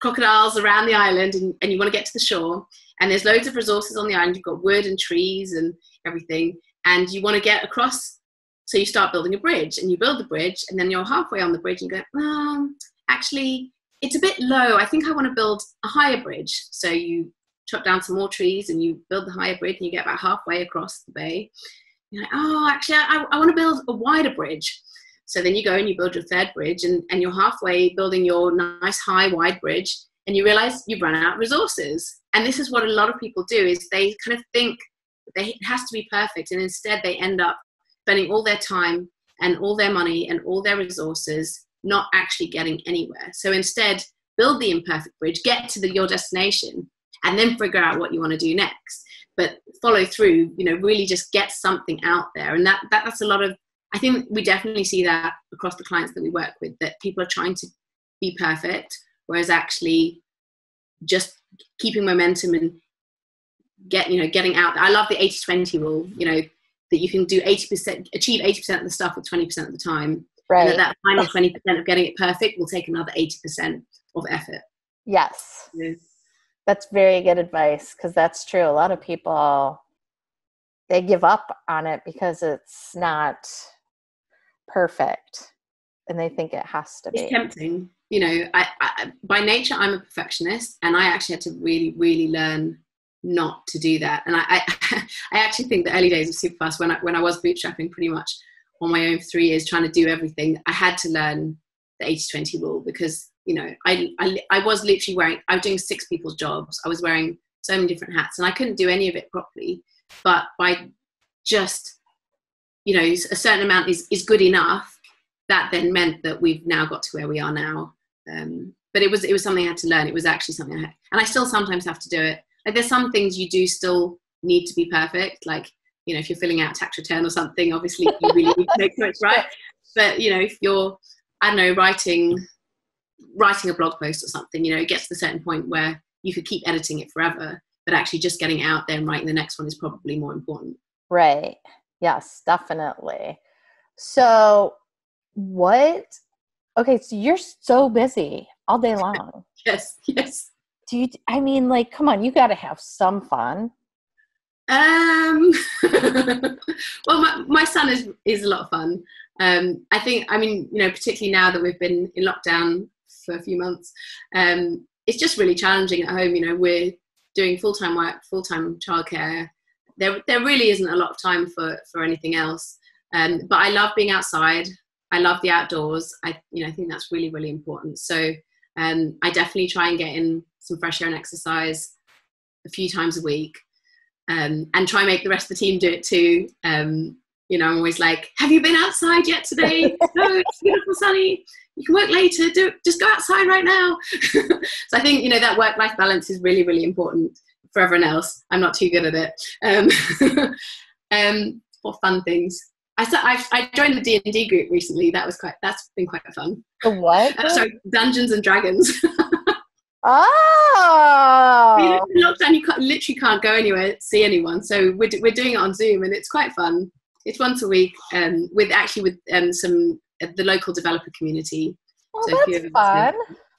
crocodiles around the island and, and you want to get to the shore and there's loads of resources on the island. You've got wood and trees and everything and you want to get across so you start building a bridge and you build the bridge and then you're halfway on the bridge and you go um, actually it's a bit low. I think i want to build a higher bridge. So you chop down some more trees and you build the higher bridge and you get about halfway across the bay you're like oh actually i, I want to build a wider bridge so then you go and you build your third bridge and, and you're halfway building your nice high wide bridge and you realize you've run out of resources. And this is what a lot of people do is they kind of think they, it has to be perfect and instead they end up spending all their time and all their money and all their resources not actually getting anywhere. So instead, build the imperfect bridge, get to the, your destination, and then figure out what you want to do next. But follow through, you know, really just get something out there. And that, that that's a lot of I think we definitely see that across the clients that we work with that people are trying to be perfect, whereas actually just keeping momentum and get you know getting out. I love the 80-20 rule. You know that you can do 80% achieve 80% of the stuff with 20% of the time. Right. And that, that final 20% of getting it perfect will take another 80% of effort. Yes. Yeah. That's very good advice because that's true. A lot of people they give up on it because it's not perfect and they think it has to be. It's tempting. You know, I, I, by nature, I'm a perfectionist, and I actually had to really, really learn not to do that. And I, I, (laughs) I actually think the early days of Supapass, when I, when I was bootstrapping pretty much on my own for three years, trying to do everything, I had to learn the 80 20 rule because, you know, I, I, I was literally wearing, I was doing six people's jobs. I was wearing so many different hats, and I couldn't do any of it properly. But by just you know a certain amount is, is good enough that then meant that we've now got to where we are now. Um, but it was it was something I had to learn. It was actually something I had, and I still sometimes have to do it. Like there's some things you do still need to be perfect. Like you know, if you're filling out tax return or something, obviously you really need to make sure it's (laughs) right. But you know, if you're I don't know writing writing a blog post or something, you know, it gets to a certain point where you could keep editing it forever, but actually just getting out there and writing the next one is probably more important. Right. Yes, definitely. So, what? Okay, so you're so busy all day (laughs) long. yes, yes. Do you? I mean, like, come on, you got to have some fun. Um. (laughs) well, my my son is is a lot of fun. Um, I think. I mean, you know, particularly now that we've been in lockdown for a few months, um, it's just really challenging at home. You know, we're doing full time work, full time childcare. There, there really isn't a lot of time for for anything else. Um, but I love being outside. I love the outdoors. I, you know, I think that's really, really important. So um, I definitely try and get in some fresh air and exercise a few times a week, um, and try and make the rest of the team do it too. Um, you know, I'm always like, "Have you been outside yet today? (laughs) no, it's beautiful, sunny. You can work later. Do just go outside right now." (laughs) so I think you know that work-life balance is really, really important for everyone else. I'm not too good at it. Um, (laughs) um, for fun things. I, I, I joined the D and D group recently. That was quite. That's been quite fun. The what? Uh, sorry, Dungeons and Dragons. oh. lockdown, you can't, literally can't go anywhere, see anyone. So we're we're doing it on Zoom, and it's quite fun. It's once a week, um, with actually with um, some uh, the local developer community. Oh, so that's fun.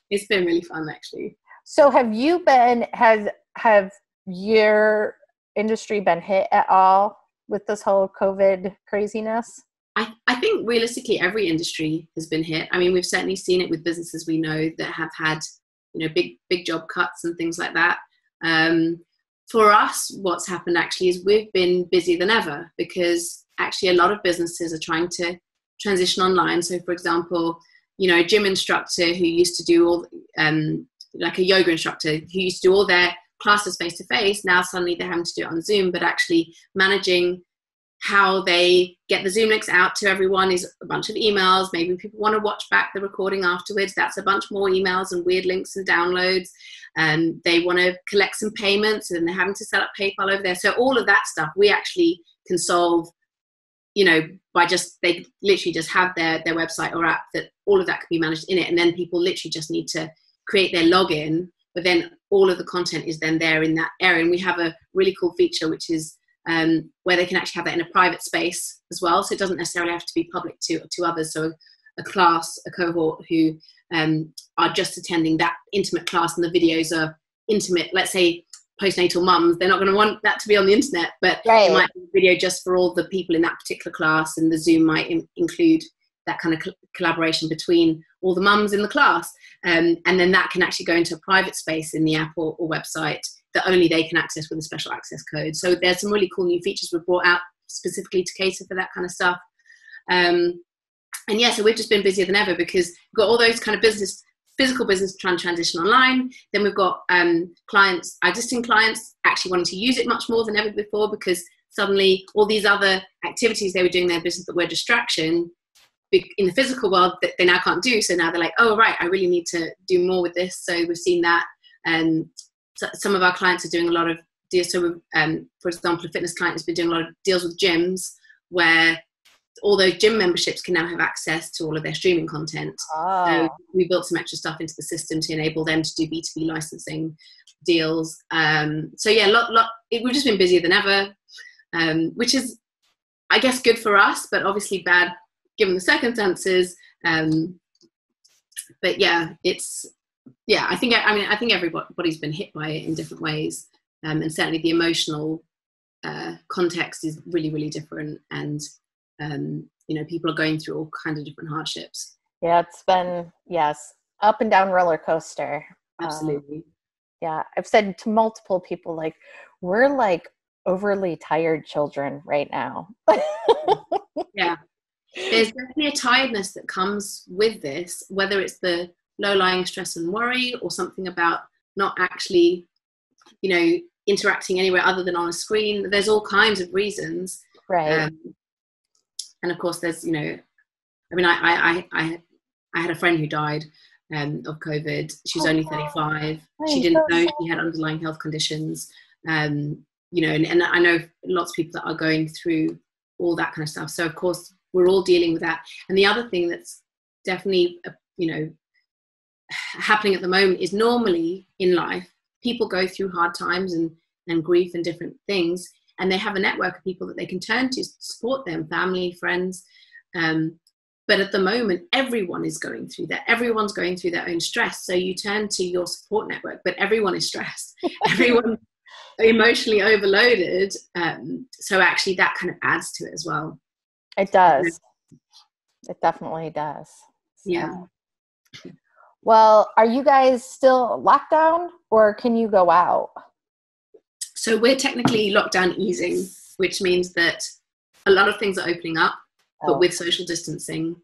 It's been really fun, actually. So, have you been has have your industry been hit at all with this whole COVID craziness? I, I think realistically every industry has been hit. I mean, we've certainly seen it with businesses we know that have had, you know, big big job cuts and things like that. Um, for us, what's happened actually is we've been busier than ever because actually a lot of businesses are trying to transition online. So, for example, you know, a gym instructor who used to do all, um, like a yoga instructor who used to do all their classes face to face. Now suddenly they're having to do it on Zoom, but actually managing how they get the Zoom links out to everyone is a bunch of emails. Maybe people want to watch back the recording afterwards. That's a bunch more emails and weird links and downloads. And um, they want to collect some payments and they're having to set up PayPal over there. So all of that stuff we actually can solve, you know, by just they literally just have their their website or app that all of that can be managed in it. And then people literally just need to create their login but then all of the content is then there in that area. And we have a really cool feature which is um, where they can actually have that in a private space as well. So it doesn't necessarily have to be public to, to others. So a class, a cohort who um, are just attending that intimate class and the videos are intimate, let's say postnatal mums, they're not going to want that to be on the internet, but right. it might be a video just for all the people in that particular class and the Zoom might in- include that kind of co- collaboration between all the mums in the class. Um, and then that can actually go into a private space in the app or, or, website that only they can access with a special access code. So there's some really cool new features we've brought out specifically to cater for that kind of stuff. Um, and yeah, so we've just been busier than ever because we've got all those kind of business, physical business trying to transition online. Then we've got um, clients, existing clients actually wanting to use it much more than ever before because suddenly all these other activities they were doing in their business that were distraction in the physical world that they now can't do. So now they're like, oh, right, I really need to do more with this. So we've seen that. And so some of our clients are doing a lot of deals. So, um, for example, a fitness client has been doing a lot of deals with gyms where all those gym memberships can now have access to all of their streaming content. Oh. So we built some extra stuff into the system to enable them to do B2B licensing deals. Um, so yeah, lot, lot, it, we've just been busier than ever, um, which is, I guess, good for us, but obviously bad given the circumstances. Um, but yeah, it's yeah. I think I mean I think everybody's been hit by it in different ways, um, and certainly the emotional uh, context is really really different, and um, you know people are going through all kinds of different hardships. Yeah, it's been yes up and down roller coaster. Um, Absolutely. Um, yeah, I've said to multiple people like we're like overly tired children right now. (laughs) yeah there's definitely a tiredness that comes with this, whether it's the low lying stress and worry or something about not actually, you know, interacting anywhere other than on a screen. There's all kinds of reasons. Right. Um, and of course, there's, you know, I mean, I I I, I had a friend who died um, of COVID. She's only 35. She didn't know she had underlying health conditions. Um, you know, and, and I know lots of people that are going through all that kind of stuff. So of course, we're all dealing with that. And the other thing that's definitely, uh, you know, happening at the moment is normally in life, people go through hard times and, and grief and different things, and they have a network of people that they can turn to support them, family, friends. Um, but at the moment, everyone is going through that. Everyone's going through their own stress. So you turn to your support network, but everyone is stressed. (laughs) everyone emotionally overloaded. Um, so actually, that kind of adds to it as well. It does. It definitely does. So. Yeah. Well, are you guys still locked down or can you go out? So we're technically lockdown easing, which means that a lot of things are opening up, oh. but with social distancing.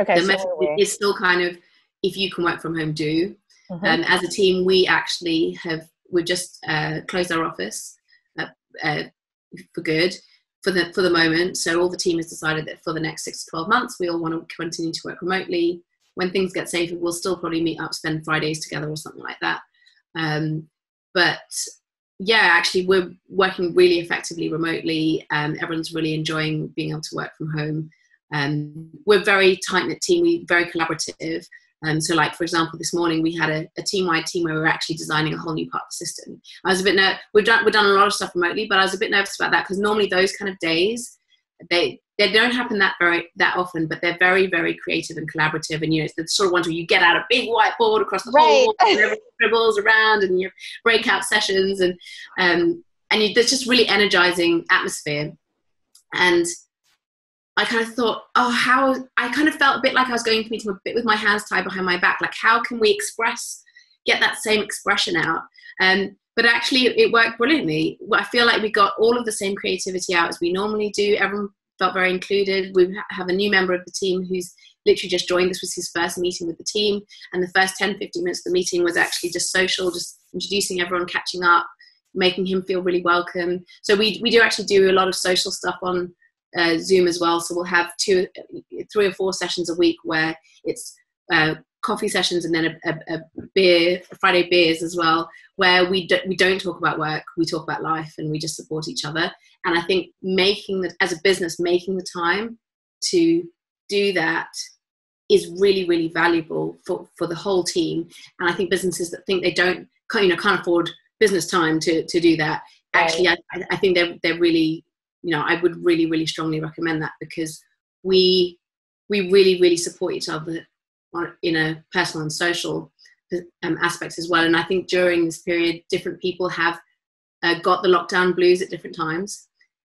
Okay. The message is still kind of if you can work from home, do. Mm-hmm. Um, as a team, we actually have we've just uh, closed our office uh, uh, for good for the for the moment. So all the team has decided that for the next six to twelve months, we all want to continue to work remotely. When things get safer, we'll still probably meet up, spend Fridays together or something like that. Um, but yeah, actually, we're working really effectively remotely. Um, everyone's really enjoying being able to work from home. Um, we're very tight knit team. We're very collaborative. Um, so, like for example, this morning we had a, a team-wide team where we were actually designing a whole new part of the system. I was a bit ner- we've done we've done a lot of stuff remotely, but I was a bit nervous about that because normally those kind of days they they don't happen that very that often, but they're very very creative and collaborative. And you know, it's the sort of ones where you get out a big whiteboard across the right. whole and everyone scribbles around, and your breakout sessions, and um, and you, there's just really energizing atmosphere. And I kind of thought, oh, how I kind of felt a bit like I was going to meeting a bit with my hands tied behind my back. Like, how can we express, get that same expression out? Um, but actually, it worked brilliantly. I feel like we got all of the same creativity out as we normally do. Everyone felt very included. We have a new member of the team who's literally just joined. This was his first meeting with the team. And the first 10, 15 minutes of the meeting was actually just social, just introducing everyone, catching up, making him feel really welcome. So we, we do actually do a lot of social stuff on uh, Zoom as well. So we'll have two, three or four sessions a week where it's uh, coffee sessions and then a, a, a, beer, Friday beers as well, where we do, we don't talk about work, we talk about life, and we just support each other. And I think making the as a business making the time to do that is really really valuable for for the whole team. And I think businesses that think they don't you know can't afford business time to to do that actually I, I think they're they're really you know, I would really, really strongly recommend that because we we really, really support each other in a personal and social um, aspects as well. And I think during this period, different people have uh, got the lockdown blues at different times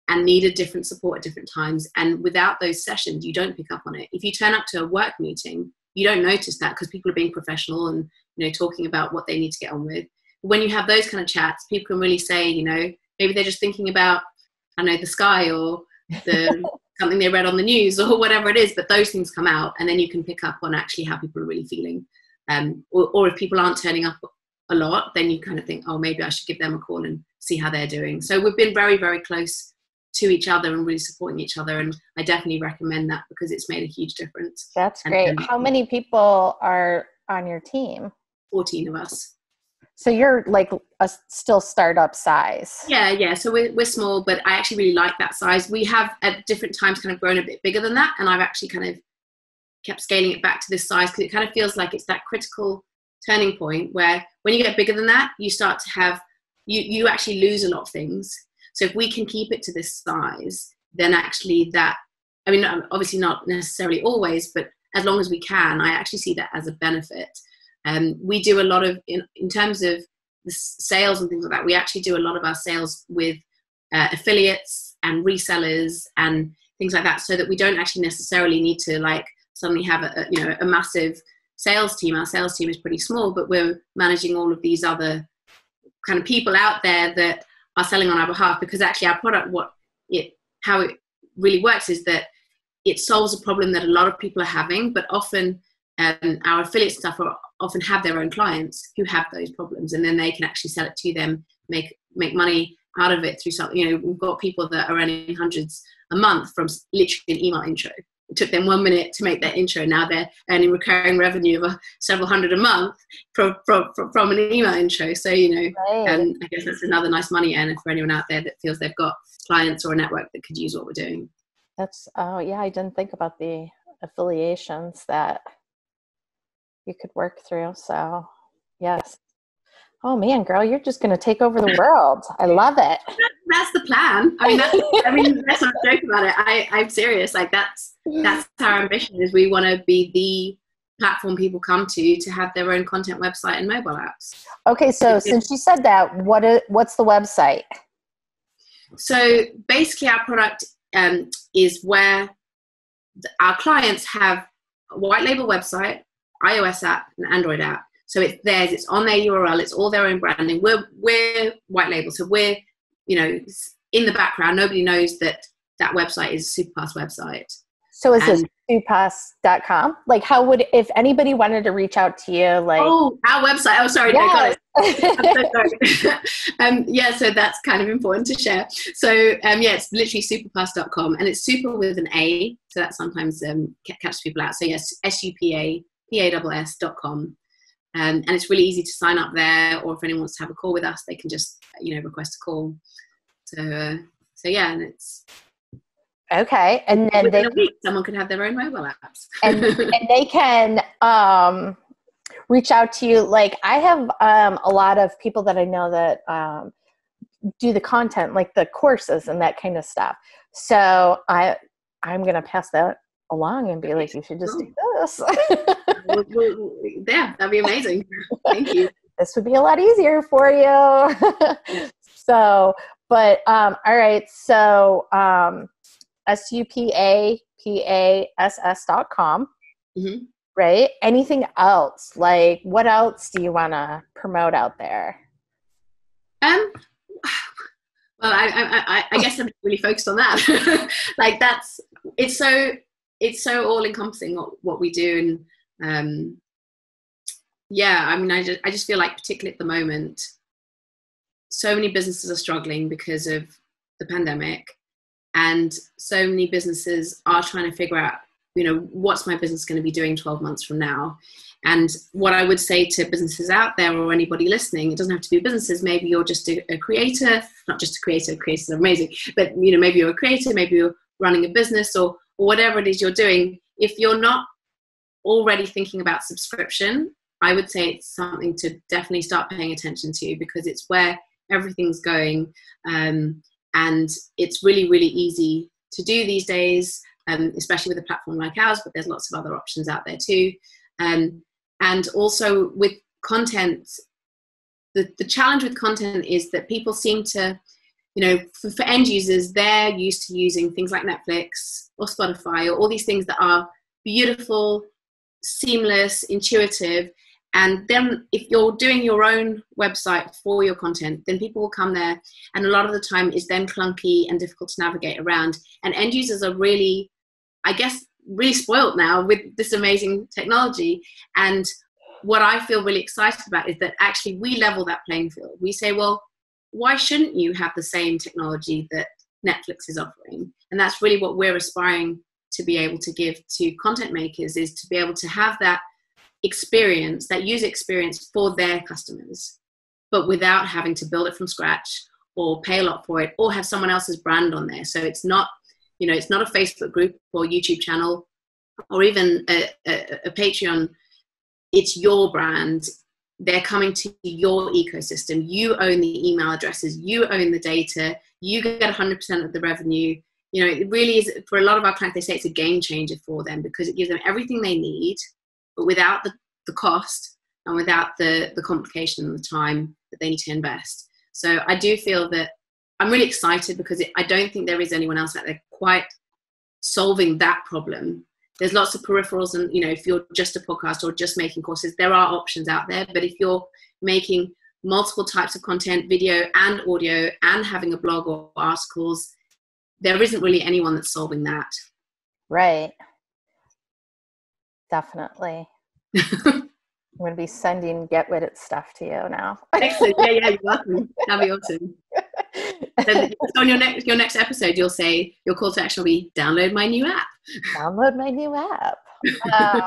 and needed different support at different times. And without those sessions, you don't pick up on it. If you turn up to a work meeting, you don't notice that because people are being professional and you know talking about what they need to get on with. When you have those kind of chats, people can really say, you know, maybe they're just thinking about I know the sky or the something they read on the news or whatever it is. But those things come out, and then you can pick up on actually how people are really feeling. Um, or, or if people aren't turning up a lot, then you kind of think, oh, maybe I should give them a call and see how they're doing. So we've been very, very close to each other and really supporting each other. And I definitely recommend that because it's made a huge difference. That's great. And, How many people are on your team? 14 of us. So you're like a still startup size. Yeah, yeah. So we're, we're small, but I actually really like that size. We have at different times kind of grown a bit bigger than that, and I've actually kind of kept scaling it back to this size because it kind of feels like it's that critical turning point where when you get bigger than that, you start to have you you actually lose a lot of things. So if we can keep it to this size, then actually that I mean obviously not necessarily always, but as long as we can, I actually see that as a benefit um, we do a lot of, in, in terms of the sales and things like that, we actually do a lot of our sales with uh, affiliates and resellers and things like that so that we don't actually necessarily need to like suddenly have a, a you know a massive sales team. Our sales team is pretty small but we're managing all of these other kind of people out there that are selling on our behalf because actually our product what it how it really works is that it solves a problem that a lot of people are having but often um, our affiliate stuff are often have their own clients who have those problems and then they can actually sell it to them make make money out of it through something you know we've got people that are earning hundreds a month from literally an email intro it took them one minute to make that intro. Now they're earning recurring revenue of several hundred a month from, from, from an email intro. So, you know, right. um, I guess that's another nice money earner for anyone out there that feels they've got clients or a network that could use what we're doing. That's, oh, yeah, I didn't think about the affiliations that you could work through. So, yes. Oh man, girl, you're just going to take over the world. I love it. (laughs) That's the plan. I mean, that's, I mean, let's not joke about it. I, I'm serious. Like that's that's our ambition. Is we want to be the platform people come to to have their own content website and mobile apps. Okay, so since you said that, what is, what's the website? So basically, our product um, is where our clients have a white label website, iOS app, and Android app. So it's theirs. It's on their URL. It's all their own branding. We're we're white label, so we're you know in the background. Nobody knows that that website is Supapass website. So is and, it supapass.com? Like, how would if anybody wanted to reach out to you? Like, oh, our website. Oh, sorry, yes. no, (laughs) um, yeah, so that's kind of important to share. So um, yeah, it's literally supapass.com, and it's super with an A, so that sometimes um, catches people out. So yes, S U P A P A S S dot com. Um, and it's really easy to sign up there, or if anyone wants to have a call with us, they can just you know request a call. So uh, so yeah, and it's okay. And then within they, a week, someone could have their own mobile apps, and, (laughs) and they can um, reach out to you. Like I have um, a lot of people that I know that um, do the content, like the courses and that kind of stuff. So I I'm gonna pass that along and be like, you should just do this. (laughs) yeah, that'd be amazing. Thank you. This would be a lot easier for you. (laughs) so, but um, all right. So, um, S U P A P A S S dot com. Mm-hmm. Right. Anything else? Like, what else do you want to promote out there? Um, well, I, I, I guess I'm really focused on that. (laughs) like, that's it's so it's so all encompassing what, what we do and um, yeah i mean I just, I just feel like particularly at the moment so many businesses are struggling because of the pandemic and so many businesses are trying to figure out you know what's my business going to be doing 12 months from now? And what i would say to businesses out there or anybody listening it doesn't have to be businesses maybe you're just a, a creator not just a creator creators are amazing but you know maybe you're a creator maybe you're running a business or or whatever it is you're doing, if you're not already thinking about subscription, I would say it's something to definitely start paying attention to because it's where everything's going. Um, and it's really, really easy to do these days, um, especially with a platform like ours, but there's lots of other options out there too. Um, and also with content, the, the challenge with content is that people seem to you know, for, for, end users, they're used to using things like Netflix or Spotify or all these things that are beautiful, seamless, intuitive. And then if you're doing your own website for your content, then people will come there. And a lot of the time it's then clunky and difficult to navigate around. And end users are really, I guess, really spoiled now with this amazing technology. And what I feel really excited about is that actually we level that playing field. We say, well, why shouldn't you have the same technology that Netflix is offering? And that's really what we're aspiring to be able to give to content makers is to be able to have that experience, that user experience for their customers, but without having to build it from scratch or pay a lot for it or have someone else's brand on there. So it's not, you know, it's not a Facebook group or YouTube channel or even a, a, a Patreon. It's your brand they're coming to your ecosystem. You own the email addresses, you own the data, you get 100% of the revenue. You know, it really is for a lot of our clients, they say it's a game changer for them because it gives them everything they need, but without the, the cost and without the, the complication and the time that they need to invest. So I do feel that I'm really excited because it, I don't think there is anyone else out there quite solving that problem there's lots of peripherals and you know if you're just a podcast or just making courses there are options out there but if you're making multiple types of content video and audio and having a blog or articles there isn't really anyone that's solving that. Right. Definitely. (laughs) I'm going to be sending Get Wit It stuff to you now. Excellent. Yeah yeah you're welcome. That'd be awesome. (laughs) Then on your next your next episode, you'll say your call to action will be download my new app. Download my new app. (laughs) Um,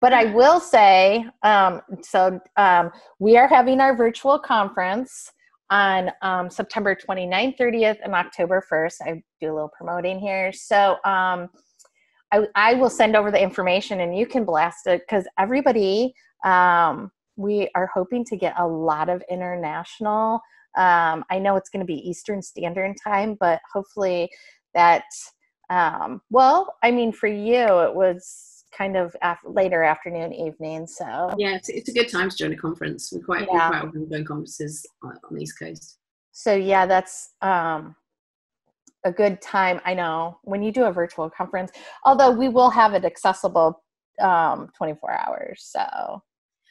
but I will say, um, so um, we are having our virtual conference on um, September 29th, 30th, and October 1st. I do a little promoting here. So um, I, I will send over the information and you can blast it because everybody, um, we are hoping to get a lot of international. Um, I know it's going to be Eastern Standard Time, but hopefully that, um, well, I mean, for you, it was kind of after, later afternoon, evening. So yeah, it's, it's a good time to join a conference. We're quite, yeah. we're quite often doing conferences on, on the East Coast. So yeah, that's um, a good time. I know when you do a virtual conference, although we will have it accessible um, 24 hours. So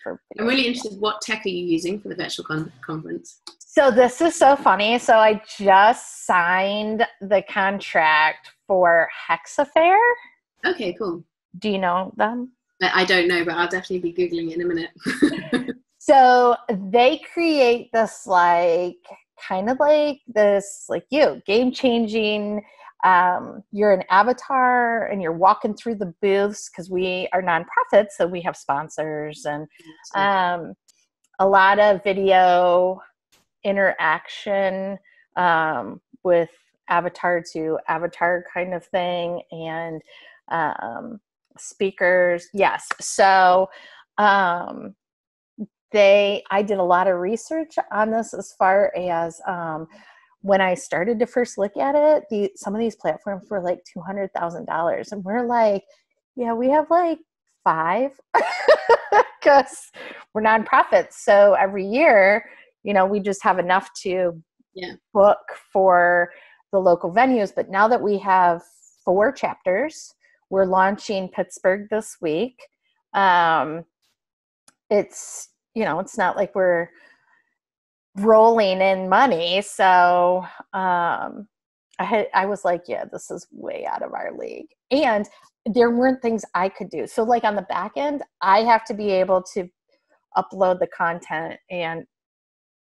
I'm really interested. What tech are you using for the virtual con- conference? So this is so funny. So I just signed the contract for Hexafair. Okay, cool. Do you know them? I don't know, but I'll definitely be googling in a minute. (laughs) so they create this like kind of like this like you game changing um, you're an avatar and you're walking through the booths because we are nonprofits so we have sponsors and um, a lot of video interaction um, with avatar to avatar kind of thing and um, speakers yes so um, they i did a lot of research on this as far as um, when i started to first look at it the some of these platforms were like $200000 and we're like yeah we have like five (laughs) because we're nonprofits so every year you know we just have enough to yeah. book for the local venues but now that we have four chapters we're launching Pittsburgh this week. Um, it's you know it's not like we're rolling in money, so um, I had I was like, yeah, this is way out of our league, and there weren't things I could do. So like on the back end, I have to be able to upload the content and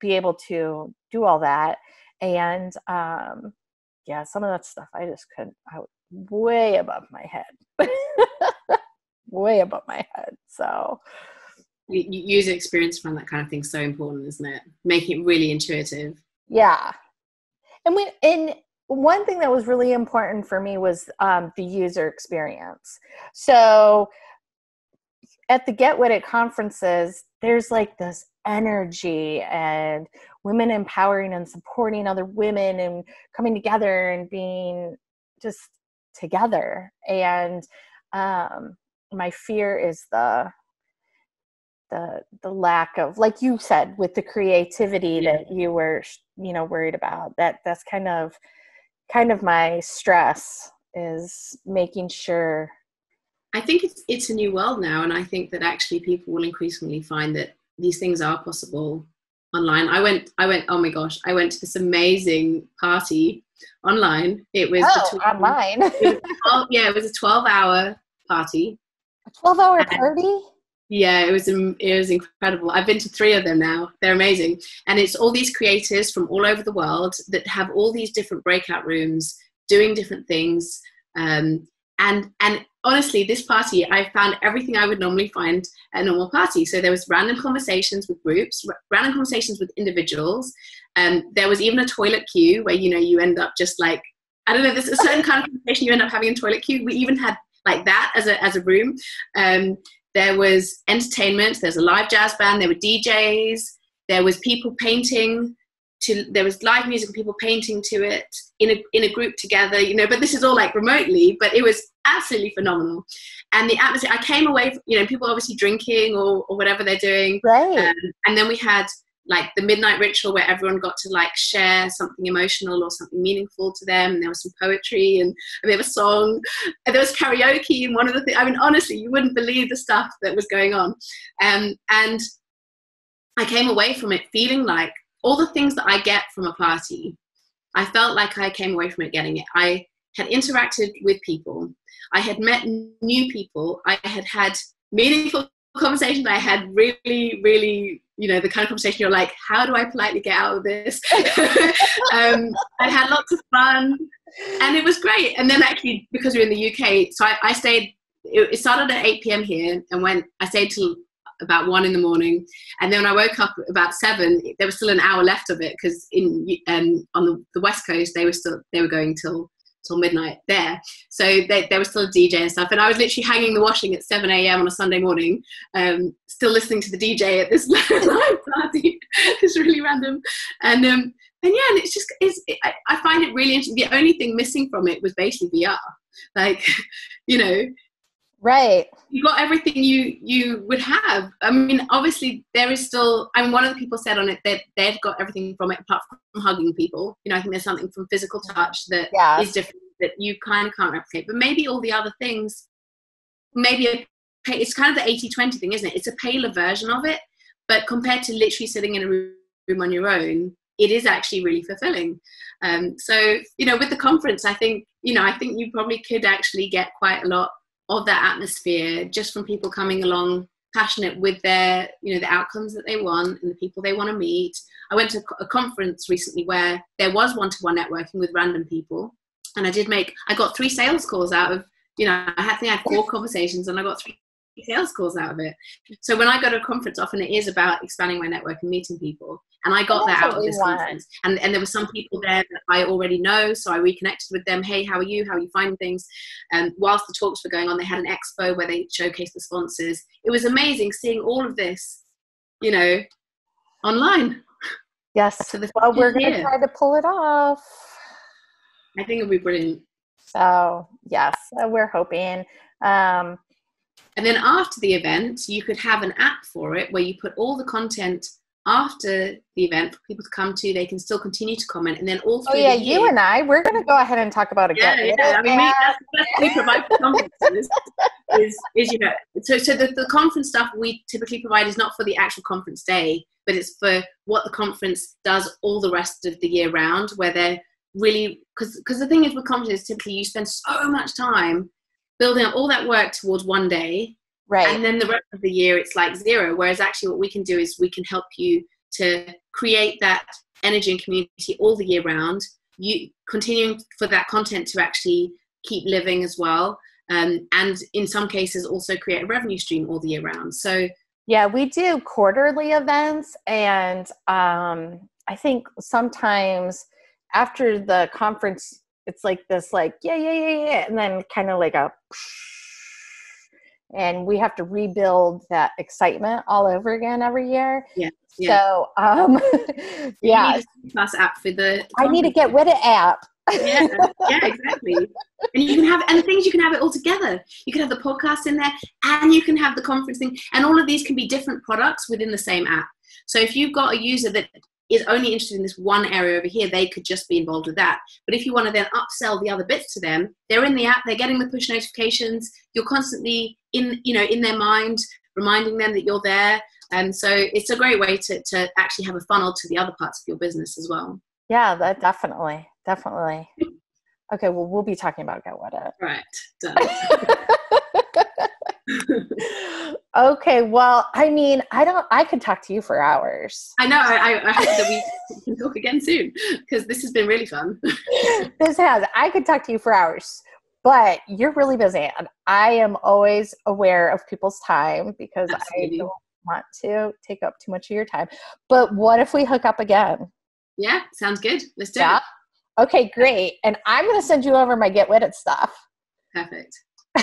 be able to do all that and um yeah some of that stuff i just couldn't i was way above my head (laughs) way above my head so. User experience from that kind of thing so important isn't it? Making it really intuitive. Yeah. And we and one thing that was really important for me was um, the user experience. So at the Get Wit It conferences there's like this energy and women empowering and supporting other women and coming together and being just together and um, my fear is the the the lack of like you said with the creativity yeah. that you were you know worried about that that's kind of kind of my stress is making sure i think it's it's a new world now and i think that actually people will increasingly find that these things are possible online i went i went oh my gosh i went to this amazing party online. It was oh, between, online. it was 12, (laughs) yeah, it was a twelve-hour party. A twelve-hour party. Yeah, it was it was incredible. I've been to three of them now. They're amazing, and it's all these creators from all over the world that have all these different breakout rooms doing different things. Um, and and honestly, this party I found everything I would normally find at a normal party. So there was random conversations with groups, random conversations with individuals, um, there was even a toilet queue where you know you end up just like I don't know. There's a certain kind of conversation you end up having in toilet queue. We even had like that as a as a room. Um, there was entertainment. There's a live jazz band. There were DJs. There was people painting. To, there was live music and people painting to it in a in a group together. You know, but this is all like remotely. But it was absolutely phenomenal, and the atmosphere. I came away. You know, people obviously drinking or or whatever they're doing. Right. Um, and then we had like the midnight ritual where everyone got to like share something emotional or something meaningful to them and there was some poetry and a bit of a song and there was karaoke and one of the things i mean honestly you wouldn't believe the stuff that was going on um, and i came away from it feeling like all the things that i get from a party i felt like i came away from it getting it i had interacted with people i had met new people i had had meaningful (laughs) conversations I had really, really, you know, the kind of conversation you're like, how do I politely get out of this? (laughs) um, I had lots of fun and it was great. And then actually, because we are in the UK, so I, I stayed, it, started at 8 p.m. here and went, I stayed till about one in the morning. And then when I woke up about seven, there was still an hour left of it because in um, on the, the west coast they were still they were going till till midnight there. So they, there was still a DJ and stuff. And I was literally hanging the washing at 7 a.m. on a Sunday morning, um, still listening to the DJ at this (laughs) live party. (laughs) it's really random. And um, and yeah, and it's just it's, it, I, I find it really interesting. The only thing missing from it was basically VR. Like, (laughs) you know, right. You got everything you you would have. I mean obviously there is still i mean one of the people said on it that they've got everything from it apart from hugging people. You know i think there's something from physical touch that yes. is different that you kind of can't replicate. But maybe all the other things maybe a, it's kind of the 80 20 thing isn't it? It's a paler version of it but compared to literally sitting in a room on your own it is actually really fulfilling. Um, so you know with the conference i think you know i think you probably could actually get quite a lot of that atmosphere just from people coming along passionate with their you know the outcomes that they want and the people they want to meet. I went to a conference recently where there was one-to-one networking with random people and i did make i got three sales calls out of you know i had to have four (laughs) conversations and i got three sales calls out of it so when i go to a conference often it is about expanding my network and meeting people and I got That's that out of this want. conference. And, and there were some people there that I already know, so I reconnected with them. Hey, how are you? How are you finding things? And um, whilst the talks were going on, they had an expo where they showcased the sponsors. It was amazing seeing all of this, you know, online. Yes. So well, we're going to try to pull it off. I think it'll be brilliant. So yes, we're hoping. Um, and then after the event, you could have an app for it where you put all the content after the event for people to come to. They can still continue to comment, and then all oh. Oh yeah, you year, and I, we're going to go ahead and talk about it. Yeah, yeah. I mean, we, that's, that's we provide for conferences. (laughs) is, is you know, so so the, the conference stuff we typically provide is not for the actual conference day, but it's for what the conference does all the rest of the year round, where they're really because because the thing is with conferences typically you spend so much time building up all that work towards one day Right. And then the rest of the year it's like zero. Whereas actually what we can do is we can help you to create that energy and community all the year round. You continuing for that content to actually keep living as well. Um, and in some cases also create a revenue stream all the year round. So yeah, we do quarterly events and um, I think sometimes after the conference it's like this like yeah yeah yeah yeah and then kind of like a and we have to rebuild that excitement all over again every year. Yeah. yeah. So, um, (laughs) yeah. Plus app for the. I need to get rid of app. yeah, yeah, exactly. And you can have and the things you can have it all together. You can have the podcast in there, and you can have the conferencing, and all of these can be different products within the same app. So if you've got a user that is only interested in this one area over here, they could just be involved with that. But if you want to then upsell the other bits to them, they're in the app, they're getting the push notifications, you're constantly in, you know, in their mind, reminding them that you're there. And so it's a great way to, to actually have a funnel to the other parts of your business as well. Yeah, that definitely, definitely. (laughs) okay, well, we'll be talking about Get Wit It. Right, done. (laughs) okay, well, I mean, I don't. I could talk to you for hours. I know. I, I hope that we (laughs) can talk again soon because this has been really fun. (laughs) this has. I could talk to you for hours, but you're really busy, and I am always aware of people's time because Absolutely. I don't want to take up too much of your time. But what if we hook up again? Yeah, sounds good. Let's do yeah? it. Okay, great. And I'm going to send you over my Get Wit It stuff. Perfect. (laughs) do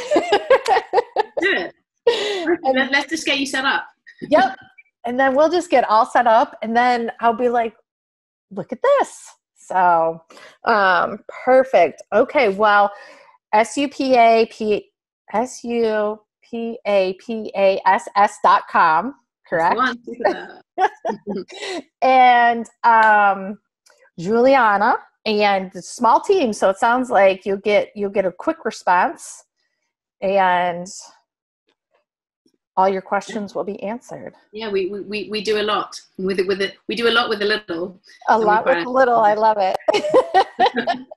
it. (laughs) Let's just get you set up. yep. And then we'll just get all set up, and then I'll be like, look at this. So, um, perfect. Okay. Well, S U P A P S U P A P A S S dot com, correct? (laughs) and um, Juliana and the small team, so it sounds like you'll get you'll get a quick response and all your questions will be answered. Yeah, we, we, we do a lot with it. With it, we do a lot with a little. A lot with a little. I love it. (laughs)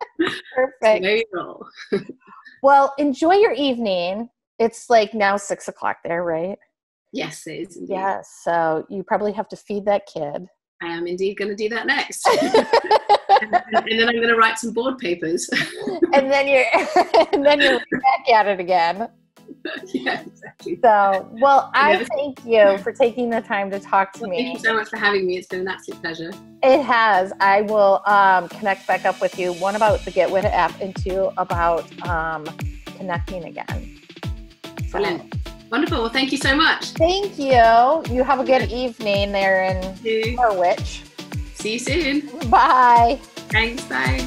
Perfect. well, enjoy your evening. It's like now six o'clock there, right? Yes, it is. Indeed. Yes. So you probably have to feed that kid. I am indeed going to do that next. (laughs) and, and then I'm going to write some board papers. and then you're (laughs) and then you're back at it again. (laughs) yeah, exactly. So, well, I thank you for taking the time to talk to Thank me. Thank you so much for having me. It's been an absolute pleasure. It has. I will um, connect back up with you. One about the Get Wit It app, and two about um, connecting again. So, Brilliant. Wonderful. Well, thank you so much. Thank you. You have a good evening there in. Norwich. See you soon. Bye. Thanks. Bye.